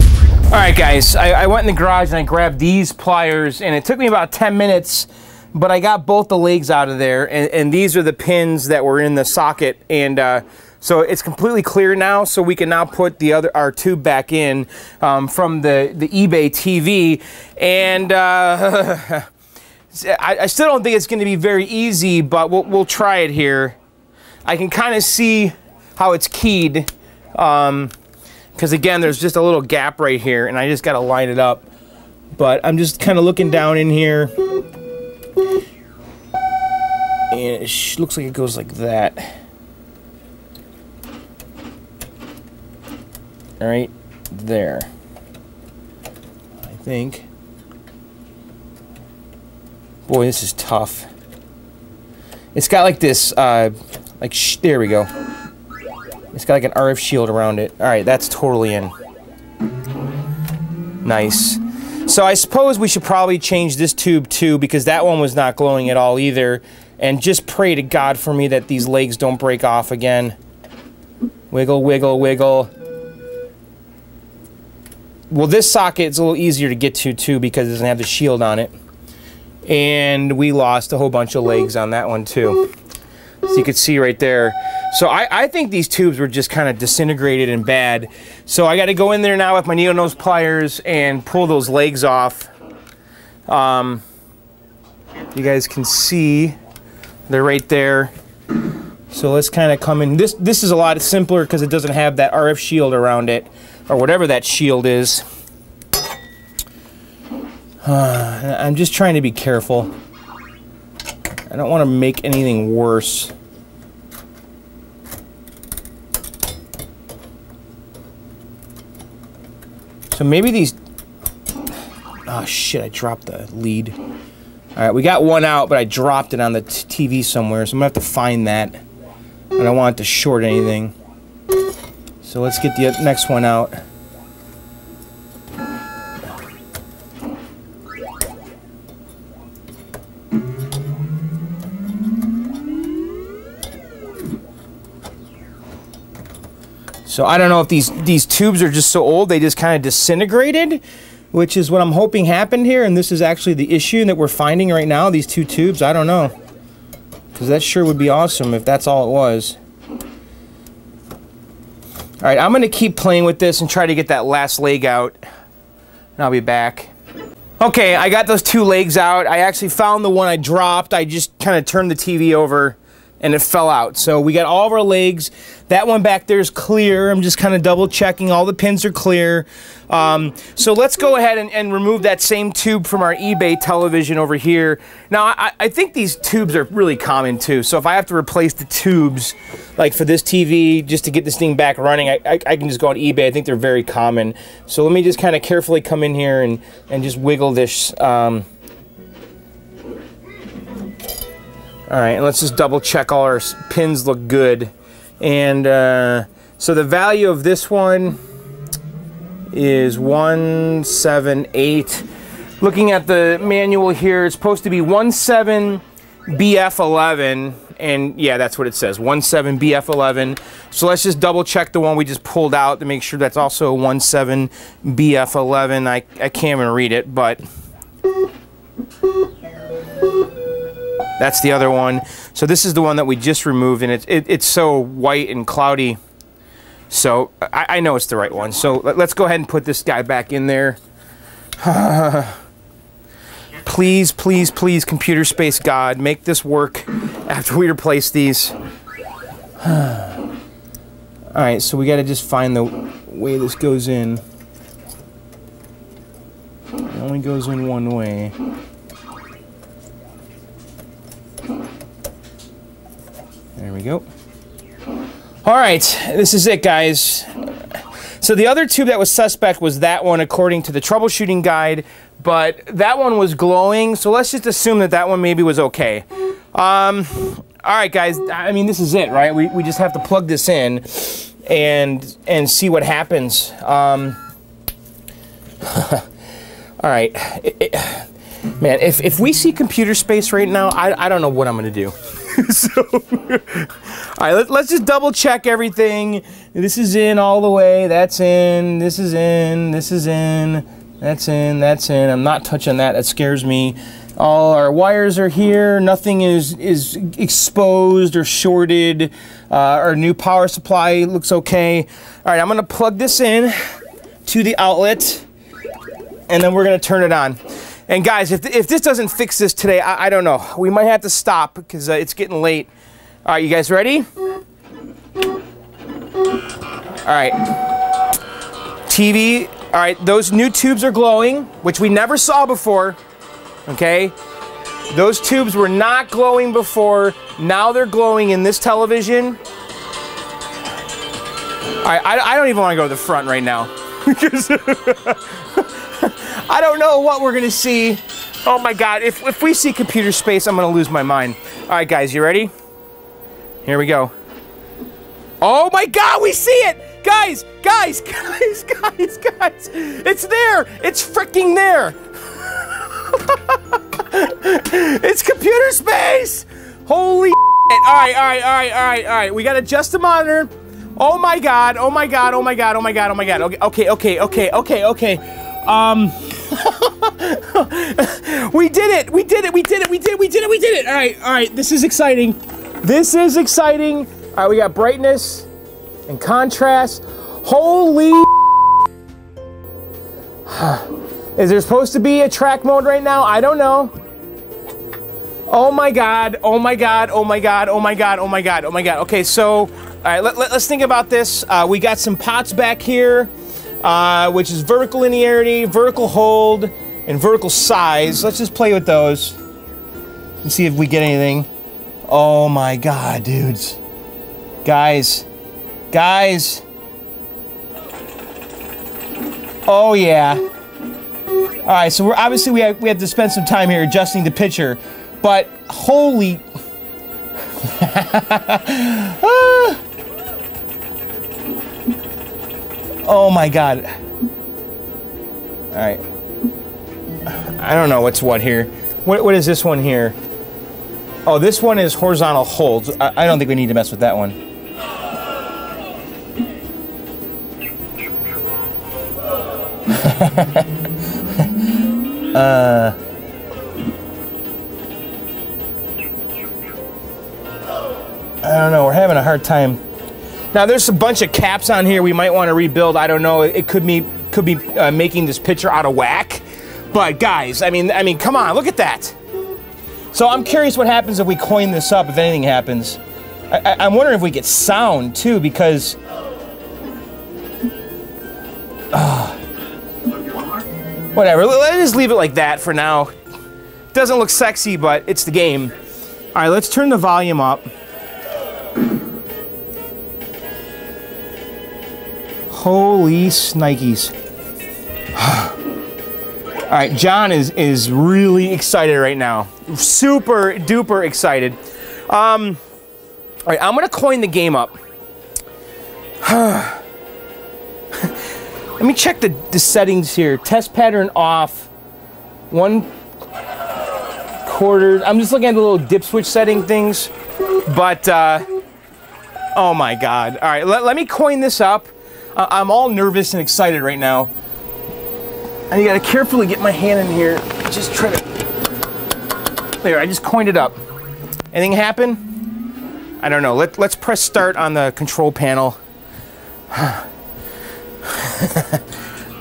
All right, guys, I, I went in the garage and I grabbed these pliers, and it took me about 10 minutes, but I got both the legs out of there, and, and these are the pins that were in the socket, and uh, So it's completely clear now, so we can now put the other our tube back in um, from the, the eBay TV. And uh, I, I, still don't think it's gonna be very easy, but we'll, we'll try it here. I can kind of see how it's keyed. Um, because again, there's just a little gap right here, and I just got to line it up. But I'm just kind of looking down in here, and it looks like it goes like that. All right, there. I think. Boy, this is tough. It's got like this, uh, like, there we go. It's got like an RF shield around it. Alright, that's totally in. Nice. So I suppose we should probably change this tube too because that one was not glowing at all either. And just pray to God for me that these legs don't break off again. Wiggle, wiggle, wiggle. Well, this socket is a little easier to get to too because it doesn't have the shield on it. And we lost a whole bunch of legs on that one too. So you can see right there. So I, I think these tubes were just kind of disintegrated and bad. So I got to go in there now with my needle nose pliers and pull those legs off. Um, you guys can see they're right there. So let's kind of come in. This this is a lot simpler because it doesn't have that RF shield around it, or whatever that shield is. Uh, I'm just trying to be careful. I don't want to make anything worse. So maybe these... Oh, shit, I dropped the lead. All right, we got one out, but I dropped it on the TV somewhere, so I'm going to have to find that. I don't want it to short anything. So let's get the next one out. So I don't know if these, these tubes are just so old they just kind of disintegrated, which is what I'm hoping happened here. And this is actually the issue that we're finding right now, these two tubes. I don't know. Because that sure would be awesome if that's all it was. All right, I'm going to keep playing with this and try to get that last leg out. And I'll be back. Okay, I got those two legs out. I actually found the one I dropped. I just kind of turned the TV over and it fell out. So we got all of our legs. That one back there is clear. I'm just kind of double checking. All the pins are clear. Um, so let's go ahead and, and, remove that same tube from our eBay television over here. Now, I, I, think these tubes are really common too. So if I have to replace the tubes, like for this TV, just to get this thing back running, I, I, I can just go on eBay. I think they're very common. So let me just kind of carefully come in here and, and just wiggle this. Um, All right, and let's just double check all our pins look good. And uh, so the value of this one is 178. Looking at the manual here, it's supposed to be 17BF11. And yeah, that's what it says, 17BF11. So let's just double check the one we just pulled out to make sure that's also 17BF11. I, I can't even read it, but that's the other one. So this is the one that we just removed, and it's it, it's so white and cloudy. So I, I know it's the right one. So let, us go ahead and put this guy back in there. please, please, please, computer space God, make this work after we replace these. All right, so we got to just find the way this goes in. It only goes in one way. There we go. All right, this is it, guys. So the other tube that was suspect was that one, according to the troubleshooting guide, but that one was glowing, so let's just assume that that one maybe was okay. Um, all right, guys, I mean, this is it, right? We, we just have to plug this in and and see what happens. Um, all right. It, it, man, if, if we see computer space right now, I, I don't know what I'm to do. so, all right, let, let's just double check everything. This is in all the way. That's in. This is in. This is in. That's in. That's in. I'm not touching that. That scares me. All our wires are here. Nothing is is exposed or shorted. Uh, our new power supply looks okay. All right, I'm gonna plug this in to the outlet, and then we're gonna turn it on. And guys, if, if this doesn't fix this today, I, I don't know. We might have to stop because uh, it's getting late. All right, you guys ready? All right. TV. All right, those new tubes are glowing, which we never saw before. Okay? Those tubes were not glowing before. Now they're glowing in this television. All right, I, I don't even want to go to the front right now. I don't know what we're to see. Oh my God, if, if we see computer space, I'm to lose my mind. All right, guys, you ready? Here we go. Oh my God, we see it! Guys, guys, guys, guys, guys. It's there. It's freaking there. it's computer space. Holy shit. All right, all right, all right, all right, all right. We got to adjust the monitor. Oh my God, oh my God, oh my God, oh my God, oh my God. Okay, okay, okay, okay, okay. Um, we did it, we did it, we did it, we did it, we did it, we did it. All right, all right, this is exciting. This is exciting. All right, we got brightness and contrast. Holy Is there supposed to be attract mode right now? I don't know. Oh my god, oh my god, oh my god, oh my god, oh my god, oh my god. Okay, so, all right, let, let, us think about this. Uh, we got some pots back here, uh, which is vertical linearity, vertical hold, and vertical size. Let's just play with those and see if we get anything. Oh my god, dudes. Guys. Guys. Oh yeah. All right, so we're obviously we have, we have to spend some time here adjusting the picture, but holy. oh my god. All right. I don't know what's what here. What, what is this one here? Oh, this one is horizontal holds. I, I don't think we need to mess with that one. uh, I don't know. We're having a hard time. Now, there's a bunch of caps on here we might want to rebuild. I don't know. It could be could be uh, making this picture out of whack. But guys, I mean, I mean, come on, look at that. So I'm curious what happens if we coin this up. If anything happens, I, am wondering if we get sound too, because. Uh, Whatever, let's just leave it like that for now. Doesn't look sexy, but it's the game. All right, let's turn the volume up. Holy snikes. All right, John is, is really excited right now. Super duper excited. Um, all right, I'm gonna coin the game up. Let me check the, the settings here. Test pattern off. One quarter. I'm just looking at the little dip switch setting things. But, uh, oh my God. All right, let, let me coin this up. Uh, I'm all nervous and excited right now. And you gotta carefully get my hand in here. Just try to. There, I just coined it up. Anything happen? I don't know. Let, let's press start on the control panel. All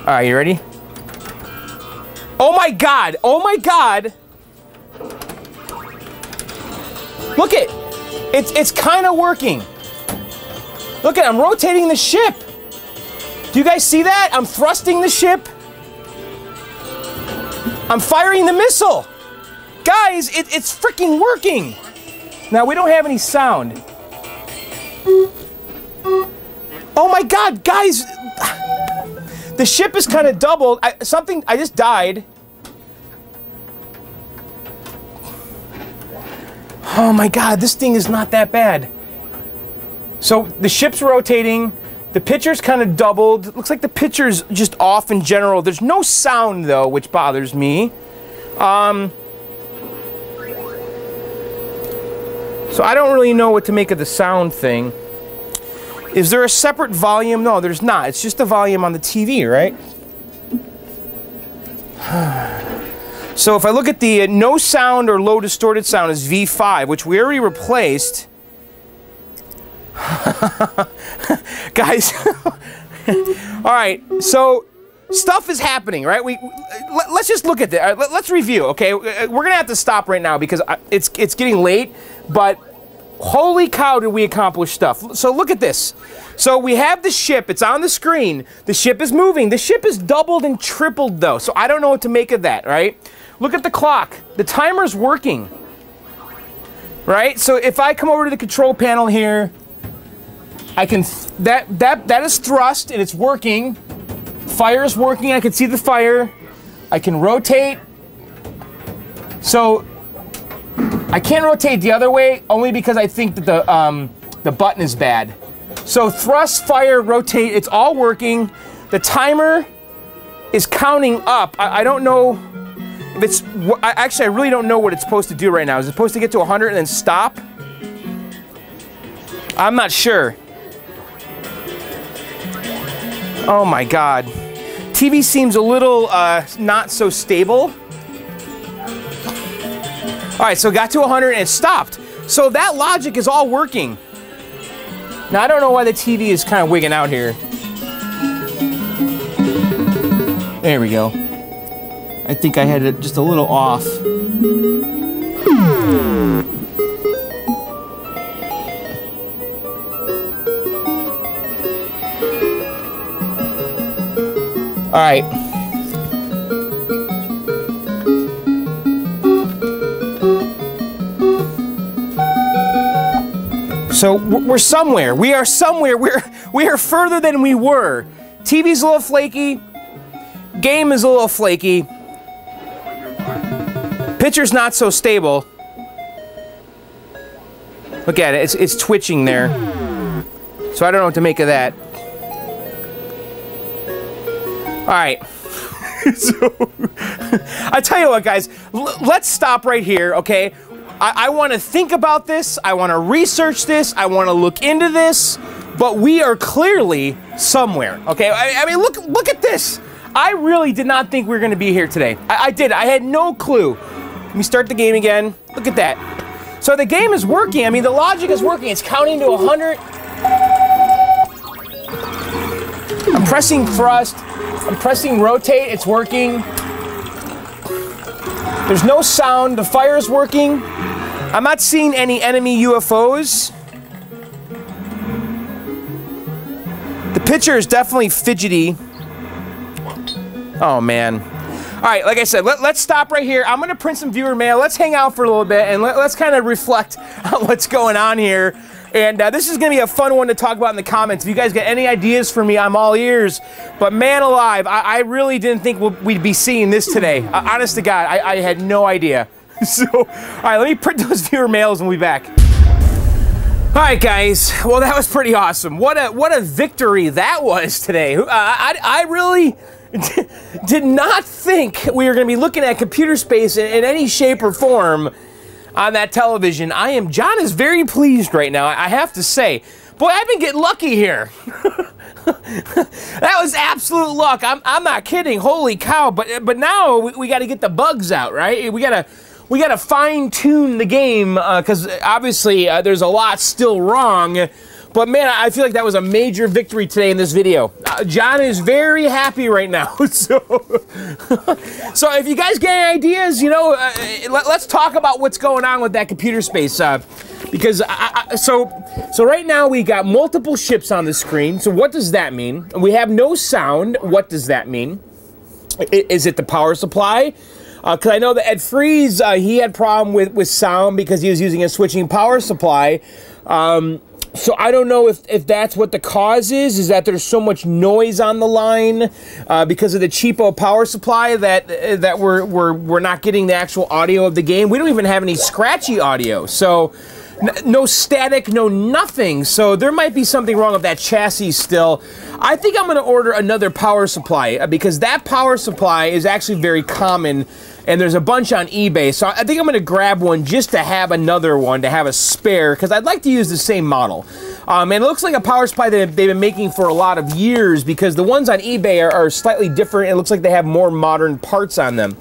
right, you ready? Oh my god! Oh my god! Look it! It's it's kind of working. Look at I'm rotating the ship. Do you guys see that? I'm thrusting the ship. I'm firing the missile. Guys, it, it's freaking working. Now we don't have any sound. Oh my god, guys! The ship is kind of doubled. I, something, I just died. Oh my god, this thing is not that bad. So the ship's rotating. The pitcher's kind of doubled. Looks like the pitcher's just off in general. There's no sound though, which bothers me. Um, so I don't really know what to make of the sound thing. Is there a separate volume? No, there's not. It's just the volume on the TV, right? So if I look at the uh, no sound or low distorted sound is V5, which we already replaced. Guys, all right, so stuff is happening, right? We let, us just look at this. Uh, let, us review, okay? Uh, uh, we're gonna have to stop right now because it's it's getting late. But holy cow, did we accomplish stuff? So look at this. So we have the ship. It's on the screen. The ship is moving. The ship is doubled and tripled though. So I don't know what to make of that, right? Look at the clock. The timer's working. Right? So if I come over to the control panel here, I can that that that is thrust and it's working. Fire is working. I can see the fire. I can rotate. So I can't rotate the other way only because I think that the um, the button is bad. So thrust, fire, rotate. It's all working. The timer is counting up. I, I don't know if it's I, actually I really don't know what it's supposed to do right now. Is it supposed to get to 100 and then stop? I'm not sure. Oh my god. TV seems a little uh, not so stable. All right, so got to 100 and it stopped. So that logic is all working. Now I don't know why the TV is kind of wigging out here. There we go. I think I had it just a little off. All right. So we're somewhere. We are somewhere. We're we are further than we were. TV's a little flaky. Game is a little flaky. Pitcher's not so stable. Look at it, it's, it's twitching there. So I don't know what to make of that. Alright. so, I tell you what, guys, let's stop right here, okay? I, I want to think about this. I want to research this. I want to look into this. But we are clearly somewhere, okay? I, I mean, look, look at this. I really did not think we were going to be here today. I, I did. I had no clue. Let me start the game again. Look at that. So the game is working. I mean, the logic is working. It's counting to 100. I'm pressing thrust. I'm pressing rotate. It's working. There's no sound. The fire is working. I'm not seeing any enemy UFOs. The picture is definitely fidgety. Oh, man. All right, like I said, let, us stop right here. I'm to print some viewer mail. Let's hang out for a little bit and let, us kind of reflect on what's going on here. And uh, this is going to be a fun one to talk about in the comments. If you guys got any ideas for me, I'm all ears. But man alive, I, I really didn't think we'd be seeing this today. Uh, honest to God, I, I had no idea. so, all right, let me print those viewer mails and we'll be back. All right, guys. Well, that was pretty awesome. What a what a victory that was today. Uh, I I really did not think we were going to be looking at computer space in, in, any shape or form on that television. I am, John is very pleased right now, I have to say. Boy, I've been getting lucky here. that was absolute luck. I'm, I'm not kidding. Holy cow. But, but now we, we got to get the bugs out, right? We got to we got to fine tune the game because uh, obviously uh, there's a lot still wrong but man, I feel like that was a major victory today in this video. Uh, John is very happy right now. so, so if you guys get any ideas, you know, uh, let, us talk about what's going on with that computer space. Uh, because I, I, so, so right now we got multiple ships on the screen. So what does that mean? We have no sound. What does that mean? Is it the power supply? Because uh, I know that Ed Fries, uh, he had problem with, with sound because he was using a switching power supply. Um, so I don't know if, if that's what the cause is, is that there's so much noise on the line uh, because of the cheapo power supply that uh, that we're, we're, we're not getting the actual audio of the game. We don't even have any scratchy audio. So no static, no nothing. So there might be something wrong with that chassis still. I think I'm going to order another power supply uh, because that power supply is actually very common and there's a bunch on eBay. So I think I'm going to grab one just to have another one, to have a spare, because I'd like to use the same model. Um, and it looks like a power supply that they've been making for a lot of years because the ones on eBay are, are slightly different. It looks like they have more modern parts on them.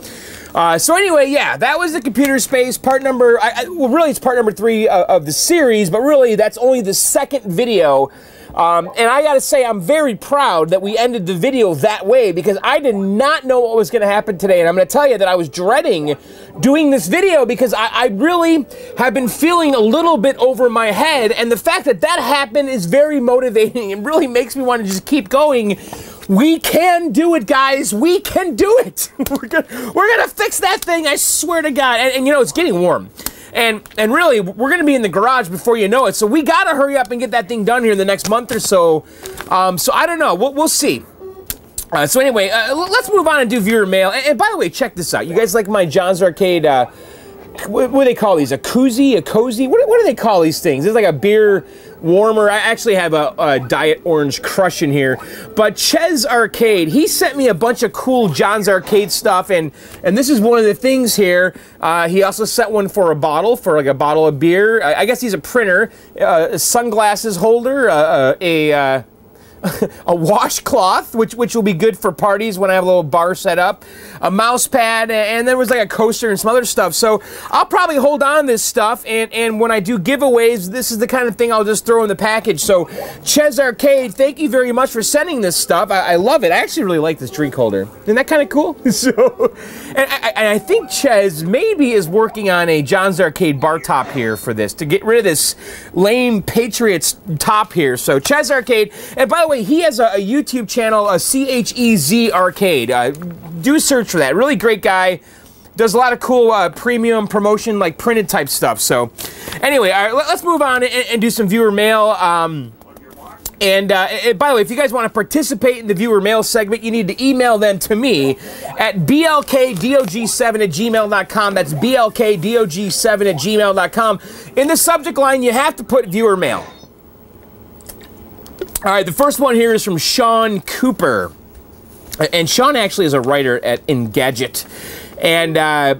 Uh, so anyway, yeah, that was the computer space part number. I, I, well, really, it's part number three uh, of the series, but really, that's only the second video. Um, and I gotta say, I'm very proud that we ended the video that way because I did not know what was gonna happen today. And I'm gonna tell you that I was dreading doing this video because I, I really have been feeling a little bit over my head. And the fact that that happened is very motivating. and really makes me want to just keep going we can do it, guys. We can do it. we're, gonna, we're gonna fix that thing. I swear to God. And, and you know, it's getting warm. And and really, we're gonna be in the garage before you know it. So we gotta hurry up and get that thing done here in the next month or so. Um, so I don't know. We'll, we'll see. Uh, so anyway, uh, let's move on and do viewer mail. And, and, by the way, check this out. You guys like my John's Arcade? Uh, what, what, do they call these? A koozie, a cozy? What, what do they call these things? It's like a beer warmer. I actually have a, a, Diet Orange Crush in here. But Chez Arcade, he sent me a bunch of cool John's Arcade stuff, and and this is one of the things here. Uh, he also sent one for a bottle, for like a bottle of beer. I, I guess he's a printer, uh, a sunglasses holder, uh, uh a uh, a washcloth, which which will be good for parties when I have a little bar set up, a mouse pad, and there was like a coaster and some other stuff. So I'll probably hold on this stuff, and and when I do giveaways, this is the kind of thing I'll just throw in the package. So Chez Arcade, thank you very much for sending this stuff. I, I love it. I actually really like this drink holder. Isn't that kind of cool? so, and I, I think Chez maybe is working on a John's Arcade bar top here for this to get rid of this lame Patriots top here. So Chez Arcade, and by the way, he has a, a YouTube channel, a C-H-E-Z Arcade. Uh, do search for that. Really great guy. Does a lot of cool uh, premium promotion, like printed type stuff. So, anyway, all right, let, us move on and, and, do some viewer mail. Um, and, uh, and, by the way, if you guys want to participate in the viewer mail segment, you need to email them to me at blkdog7 at gmail.com. That's blkdog7 at gmail.com. In the subject line, you have to put viewer mail. All right, the first one here is from Sean Cooper. And Sean actually is a writer at Engadget. And uh,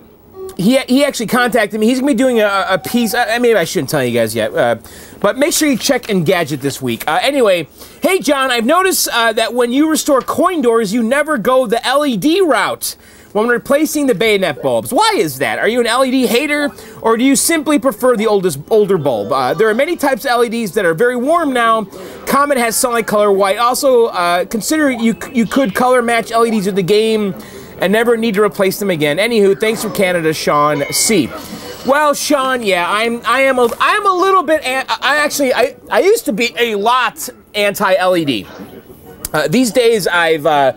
he, he actually contacted me. He's going to be doing a, a piece. I, maybe I shouldn't tell you guys yet. Uh, but make sure you check Engadget this week. Uh, anyway, hey, John, I've noticed uh, that when you restore coin doors, you never go the LED route when replacing the bayonet bulbs. Why is that? Are you an LED hater, or do you simply prefer the oldest older bulb? Uh, there are many types of LEDs that are very warm now. Comet has sunlight color white. Also, uh, consider you you could color match LEDs with the game and never need to replace them again. Anywho, thanks for Canada, Sean C. Well, Sean, yeah, I'm I am a I am a little bit. I actually I I used to be a lot anti LED. Uh, these days, I've uh,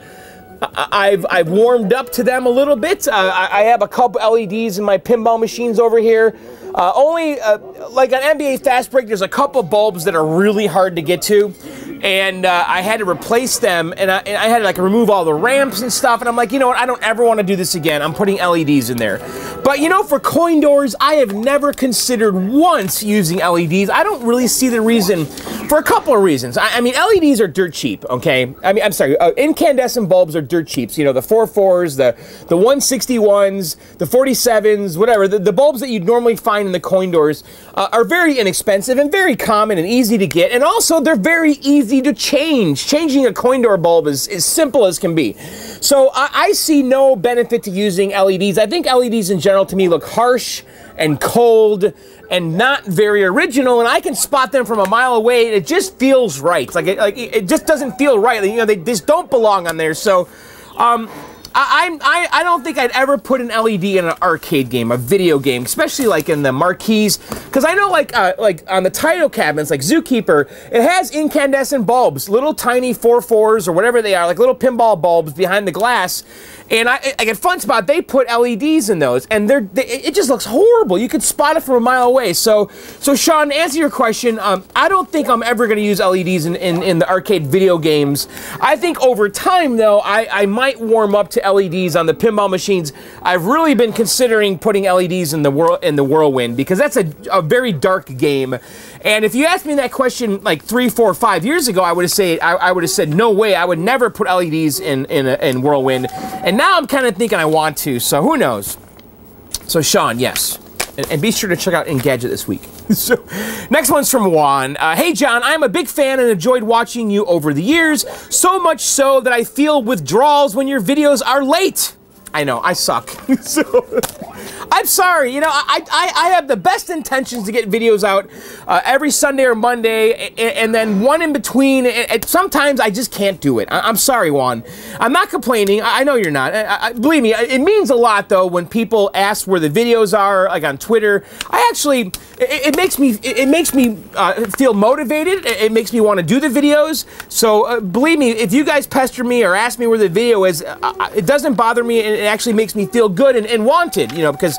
I've I've warmed up to them a little bit. Uh, I, I, have a couple LEDs in my pinball machines over here. Uh, only uh, like on NBA Fast Break, there's a couple bulbs that are really hard to get to, and uh, I had to replace them, and I, and I had to like remove all the ramps and stuff. And I'm like, you know what? I don't ever want to do this again. I'm putting LEDs in there. But you know, for coin doors, I have never considered once using LEDs. I don't really see the reason for a couple of reasons. I, I mean, LEDs are dirt cheap. Okay, I mean, I'm sorry, uh, incandescent bulbs are dirt cheap. So, you know, the four fours, the the 161s, the 47s, whatever. The, the bulbs that you'd normally find in the coin doors uh, are very inexpensive and very common and easy to get, and also they're very easy to change. Changing a coin door bulb is as simple as can be. So I, I see no benefit to using LEDs. I think LEDs in general to me look harsh and cold and not very original, and I can spot them from a mile away. It just feels right. Like it, like it just doesn't feel right. You know, they just don't belong on there. So, um, I, I, I don't think I'd ever put an LED in an arcade game, a video game, especially like in the marquees, because I know like uh, like on the Taito cabinets, like Zookeeper, it has incandescent bulbs, little tiny four fours or whatever they are, like little pinball bulbs behind the glass, and I, like Fun Spot, they put LEDs in those, and they're they, it just looks horrible. You could spot it from a mile away. So, so Sean, to answer your question, um, I don't think I'm ever going to use LEDs in, in, in, the arcade video games. I think over time, though, I, I might warm up to LEDs on the pinball machines. I've really been considering putting LEDs in the world in the Whirlwind because that's a, a very dark game. And if you asked me that question like three, four, five years ago, I would have said I, I would have said no way. I would never put LEDs in in, in Whirlwind. And now I'm kind of thinking I want to. So who knows? So Sean, yes. And, and, be sure to check out Engadget this week. so, next one's from Juan. Uh, hey, John, I'm a big fan and enjoyed watching you over the years, so much so that I feel withdrawals when your videos are late. I know, I suck. so, I'm sorry. You know, I, I, I have the best intentions to get videos out uh, every Sunday or Monday, and, and, then one in between. And sometimes I just can't do it. I, am sorry, Juan. I'm not complaining. I, I know you're not. I, I, believe me, it means a lot though when people ask where the videos are, like on Twitter. I actually, it, it makes me, it, makes me uh, feel motivated. It, it, makes me want to do the videos. So uh, believe me, if you guys pester me or ask me where the video is, it doesn't bother me, and it actually makes me feel good and, and wanted. You know, because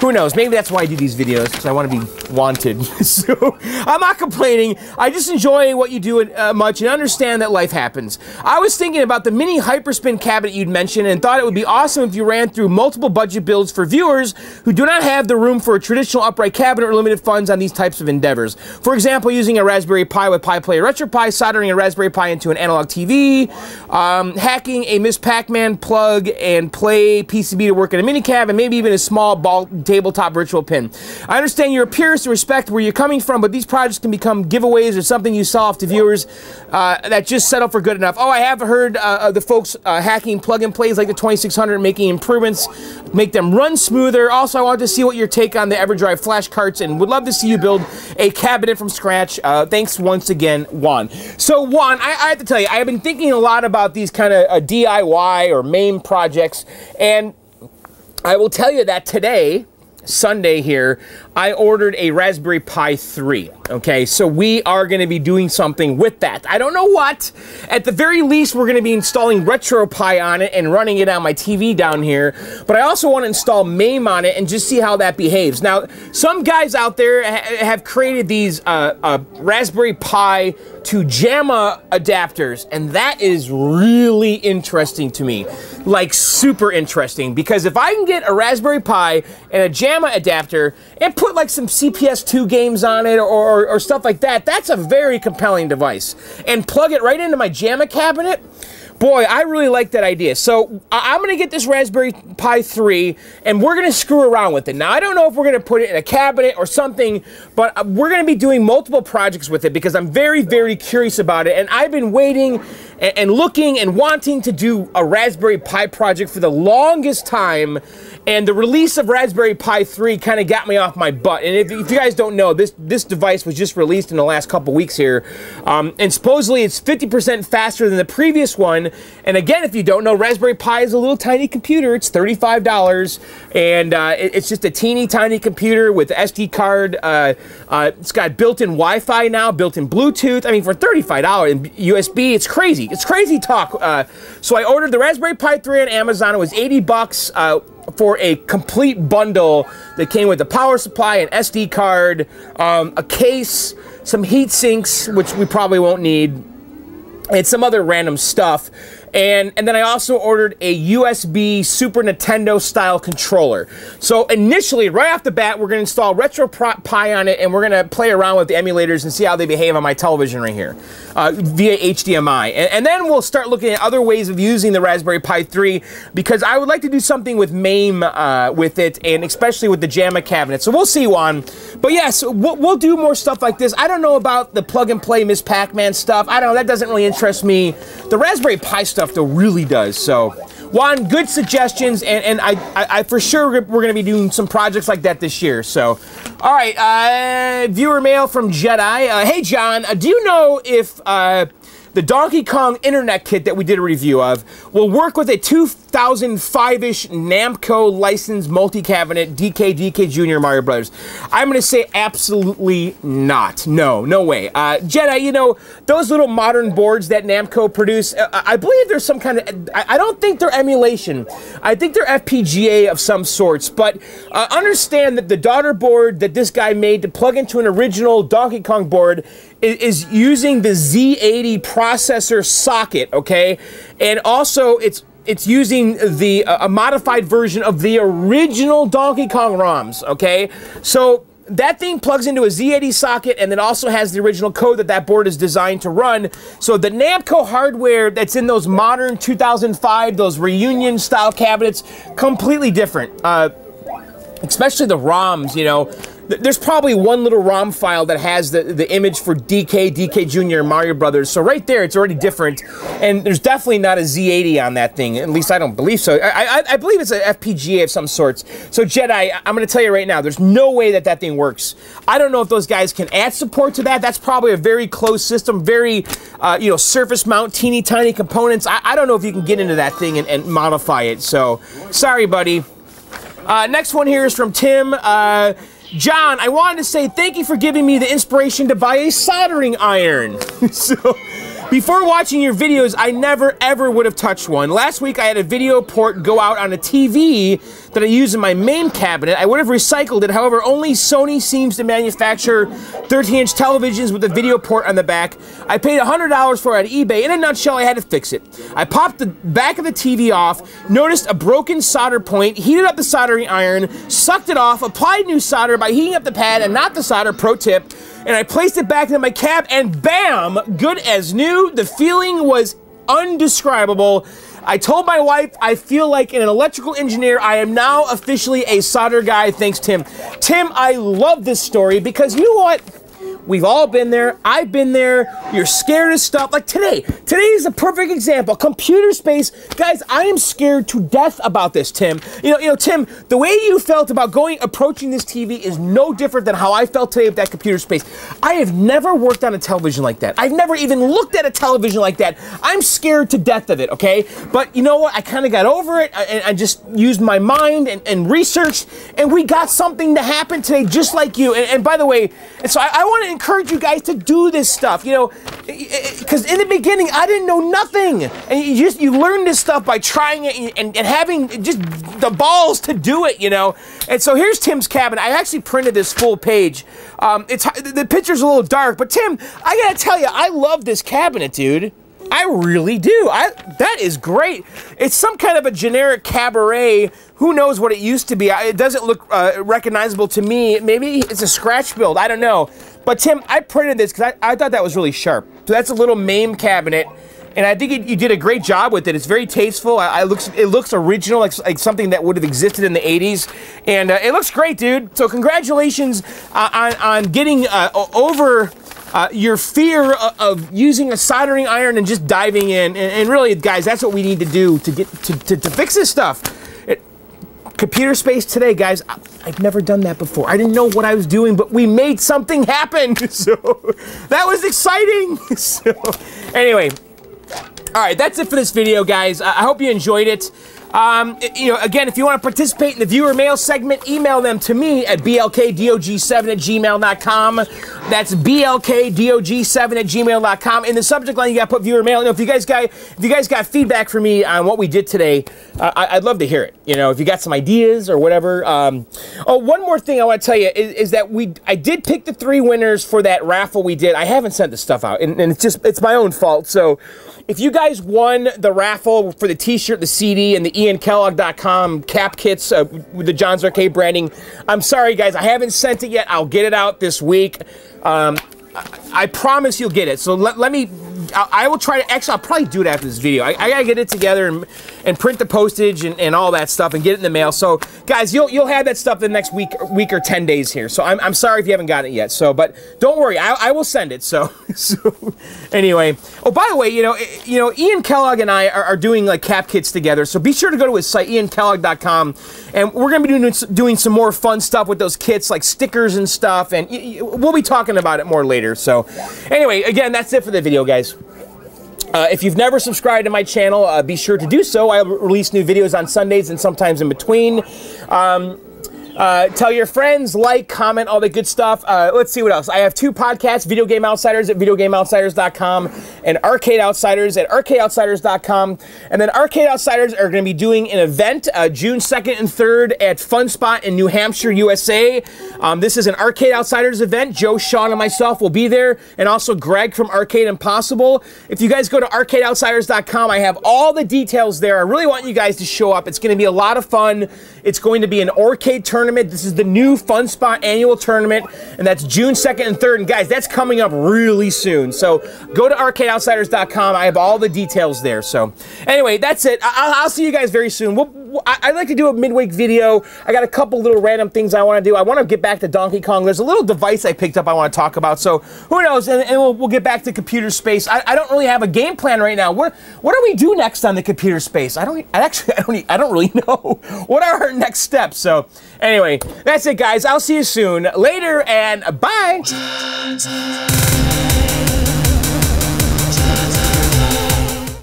who knows? Maybe that's why I do these videos because I want to be wanted. so I'm not complaining. I just enjoy what you do uh, much and understand that life happens. I was thinking about the mini hyperspin cabinet you'd mentioned and thought it would be awesome if you ran through multiple budget builds for viewers who do not have the room for a traditional upright cabinet or limited funds on these types of endeavors. For example, using a Raspberry Pi with Pi Player RetroPie, soldering a Raspberry Pi into an analog TV, um, hacking a Ms. Pac-Man plug and play PCB to work in a mini cab, and maybe even a small ball tabletop virtual pin. I understand your appearance and respect where you're coming from, but these projects can become giveaways or something you sell off to viewers uh, that just settle for good enough. Oh, I have heard uh, the folks uh, hacking plug-and plays like the 2600, making improvements, make them run smoother. Also, I want to see what your take on the EverDrive flash carts and would love to see you build a cabinet from scratch. Uh, thanks once again, Juan. So, Juan, I, I, have to tell you, I have been thinking a lot about these kind of uh, DIY or MAME projects, and I will tell you that today, Sunday here, I ordered a Raspberry Pi 3. Okay, so we are going to be doing something with that. I don't know what. At the very least, we're going to be installing RetroPie on it and running it on my TV down here. But I also want to install MAME on it and just see how that behaves. Now, some guys out there ha have created these uh, uh, Raspberry Pi to JAMMA adapters, and that is really interesting to me. Like, super interesting. Because if I can get a Raspberry Pi and a JAMMA adapter and put like some CPS2 games on it or, or, or stuff like that, that's a very compelling device. And plug it right into my JAMMA cabinet, Boy, I really like that idea. So I'm going to get this Raspberry Pi 3 and we're going to screw around with it. Now, I don't know if we're going to put it in a cabinet or something, but uh, we're going to be doing multiple projects with it because I'm very, very curious about it. And I've been waiting and, looking and wanting to do a Raspberry Pi project for the longest time. And the release of Raspberry Pi 3 kind of got me off my butt. And if, if, you guys don't know, this, this device was just released in the last couple weeks here. Um, and supposedly it's 50% faster than the previous one. And again, if you don't know, Raspberry Pi is a little tiny computer. It's $35. And uh, it, it's just a teeny tiny computer with SD card. Uh, uh, it's got built-in Wi-Fi now, built-in Bluetooth. I mean, for $35 and USB, it's crazy. It's crazy talk. Uh, so I ordered the Raspberry Pi 3 on Amazon. It was 80 bucks uh, for a complete bundle that came with a power supply, an SD card, um, a case, some heat sinks, which we probably won't need, and some other random stuff. And, and then I also ordered a USB Super Nintendo style controller. So initially, right off the bat, we're going to install RetroPie on it and we're going to play around with the emulators and see how they behave on my television right here uh, via HDMI. And, and, then we'll start looking at other ways of using the Raspberry Pi 3 because I would like to do something with MAME uh, with it and especially with the JAMMA cabinet. So we'll see, Juan. But yes, we'll, we'll do more stuff like this. I don't know about the plug and play Ms. Pac-Man stuff. I don't know. That doesn't really interest me. The Raspberry Pi stuff stuff though really does. So, Juan, good suggestions, and, and I, I, I for sure we're going to be doing some projects like that this year. So, all right, uh, viewer mail from Jedi. Uh, hey, John, uh, do you know if uh, the Donkey Kong Internet Kit that we did a review of will work with a 2005-ish Namco licensed multi-cabinet DK DK Junior Mario Brothers. I'm going to say absolutely not. No, no way. Uh, Jedi, you know, those little modern boards that Namco produce, uh, I believe there's some kind of, I, I, don't think they're emulation. I think they're FPGA of some sorts, but uh, understand that the daughter board that this guy made to plug into an original Donkey Kong board is using the Z80 processor socket, okay? And also it's it's using the uh, a modified version of the original Donkey Kong ROMs, okay? So that thing plugs into a Z80 socket and then also has the original code that that board is designed to run. So the Namco hardware that's in those modern 2005, those reunion style cabinets, completely different. Uh, especially the ROMs, you know, there's probably one little ROM file that has the, the image for DK, DK Jr., Mario Brothers. So right there, it's already different. And there's definitely not a Z80 on that thing. At least I don't believe so. I, I, I believe it's an FPGA of some sorts. So Jedi, I'm going to tell you right now, there's no way that that thing works. I don't know if those guys can add support to that. That's probably a very closed system, very, uh, you know, surface mount, teeny tiny components. I, I, don't know if you can get into that thing and, and modify it. So sorry, buddy. Uh, next one here is from Tim. Uh, John, I wanted to say thank you for giving me the inspiration to buy a soldering iron. so, before watching your videos, I never ever would have touched one. Last week I had a video port go out on a TV that I use in my main cabinet. I would have recycled it, however, only Sony seems to manufacture 13-inch televisions with a video port on the back. I paid $100 for it on eBay. In a nutshell, I had to fix it. I popped the back of the TV off, noticed a broken solder point, heated up the soldering iron, sucked it off, applied new solder by heating up the pad and not the solder, pro tip, and I placed it back in my cab, and bam, good as new. The feeling was undescribable. I told my wife I feel like an electrical engineer. I am now officially a solder guy. Thanks, Tim. Tim, I love this story because you know what? We've all been there. I've been there. You're scared of stuff. Like today. Today is a perfect example. Computer space. Guys, I am scared to death about this, Tim. You know, you know, Tim, the way you felt about going approaching this TV is no different than how I felt today with that computer space. I have never worked on a television like that. I've never even looked at a television like that. I'm scared to death of it, okay? But you know what? I kind of got over it and I, I just used my mind and, and, researched and we got something to happen today just like you. And, and by the way, and so I, I want to encourage you guys to do this stuff, you know, because in the beginning I didn't know nothing, and you just you learn this stuff by trying it and, and having just the balls to do it, you know. And so here's Tim's cabin. I actually printed this full page. Um, it's the picture's a little dark, but Tim, I gotta tell you, I love this cabinet, dude. I really do. I that is great. It's some kind of a generic cabaret. Who knows what it used to be? It doesn't look uh, recognizable to me. Maybe it's a scratch build. I don't know. But Tim, I printed this because I, I thought that was really sharp. So that's a little MAME cabinet. And I think it, you did a great job with it. It's very tasteful. I, I looks, it looks original, like, like, something that would have existed in the 80s. And uh, it looks great, dude. So congratulations uh, on, on getting uh, over uh, your fear of using a soldering iron and just diving in. And, and, really, guys, that's what we need to do to get to, to, to fix this stuff. Computer space today, guys. I've never done that before. I didn't know what I was doing, but we made something happen. So that was exciting. So anyway, all right, that's it for this video, guys. I hope you enjoyed it. Um, you know, again, if you want to participate in the viewer mail segment, email them to me at blkdog7 at gmail.com. That's blkdog7 at gmail.com. In the subject line, you got to put viewer mail. You know, if you guys got if you guys got feedback for me on what we did today, uh, I, would love to hear it. You know, if you got some ideas or whatever. Um, oh, one more thing I want to tell you is, is, that we I did pick the three winners for that raffle we did. I haven't sent the stuff out, and, and it's just it's my own fault. So if you guys won the raffle for the T-shirt, the CD, and the IanKellogg.com cap kits uh, with the John's Arcade branding, I'm sorry, guys, I haven't sent it yet. I'll get it out this week. Um, I, I promise you'll get it. So let, let me I, I, will try to, actually, I'll probably do it after this video. I, I gotta get it together and, and print the postage and, and all that stuff and get it in the mail. So, guys, you'll you'll have that stuff the next week week or 10 days here. So, I'm, I'm sorry if you haven't gotten it yet. So, but don't worry, I, I will send it. So, so, anyway. Oh, by the way, you know, eh, you know, Ian Kellogg and I are, are doing like cap kits together. So, be sure to go to his site, iankellogg.com, and we're gonna be doing, doing some more fun stuff with those kits, like stickers and stuff, and we'll be talking about it more later. So, anyway, again, that's it for the video, guys. Uh, if you've never subscribed to my channel, uh, be sure to do so. I release new videos on Sundays and sometimes in between. Um, uh, tell your friends, like, comment, all the good stuff. Uh, let's see what else. I have two podcasts Video Game Outsiders at videogameoutsiders.com and Arcade Outsiders at arcadeoutsiders.com. And then Arcade Outsiders are going to be doing an event uh, June 2nd and 3rd at Fun Spot in New Hampshire, USA. Um, this is an Arcade Outsiders event. Joe, Sean, and myself will be there, and also Greg from Arcade Impossible. If you guys go to arcadeoutsiders.com, I have all the details there. I really want you guys to show up. It's going to be a lot of fun. It's going to be an arcade tournament. This is the new Fun Spot annual tournament, and that's June 2nd and 3rd. And guys, that's coming up really soon. So go to arcadeoutsiders.com. I have all the details there. So anyway, that's it. I'll, I'll see you guys very soon. We'll, I, like to do a midweek video. I got a couple little random things I want to do. I want to get back to Donkey Kong. There's a little device I picked up I want to talk about. So who knows? And, and we'll, we'll, get back to computer space. I, I, don't really have a game plan right now. What what do we do next on the computer space? I don't. I actually I don't. I don't really know. What are our next steps? So anyway, that's it, guys. I'll see you soon. Later and bye.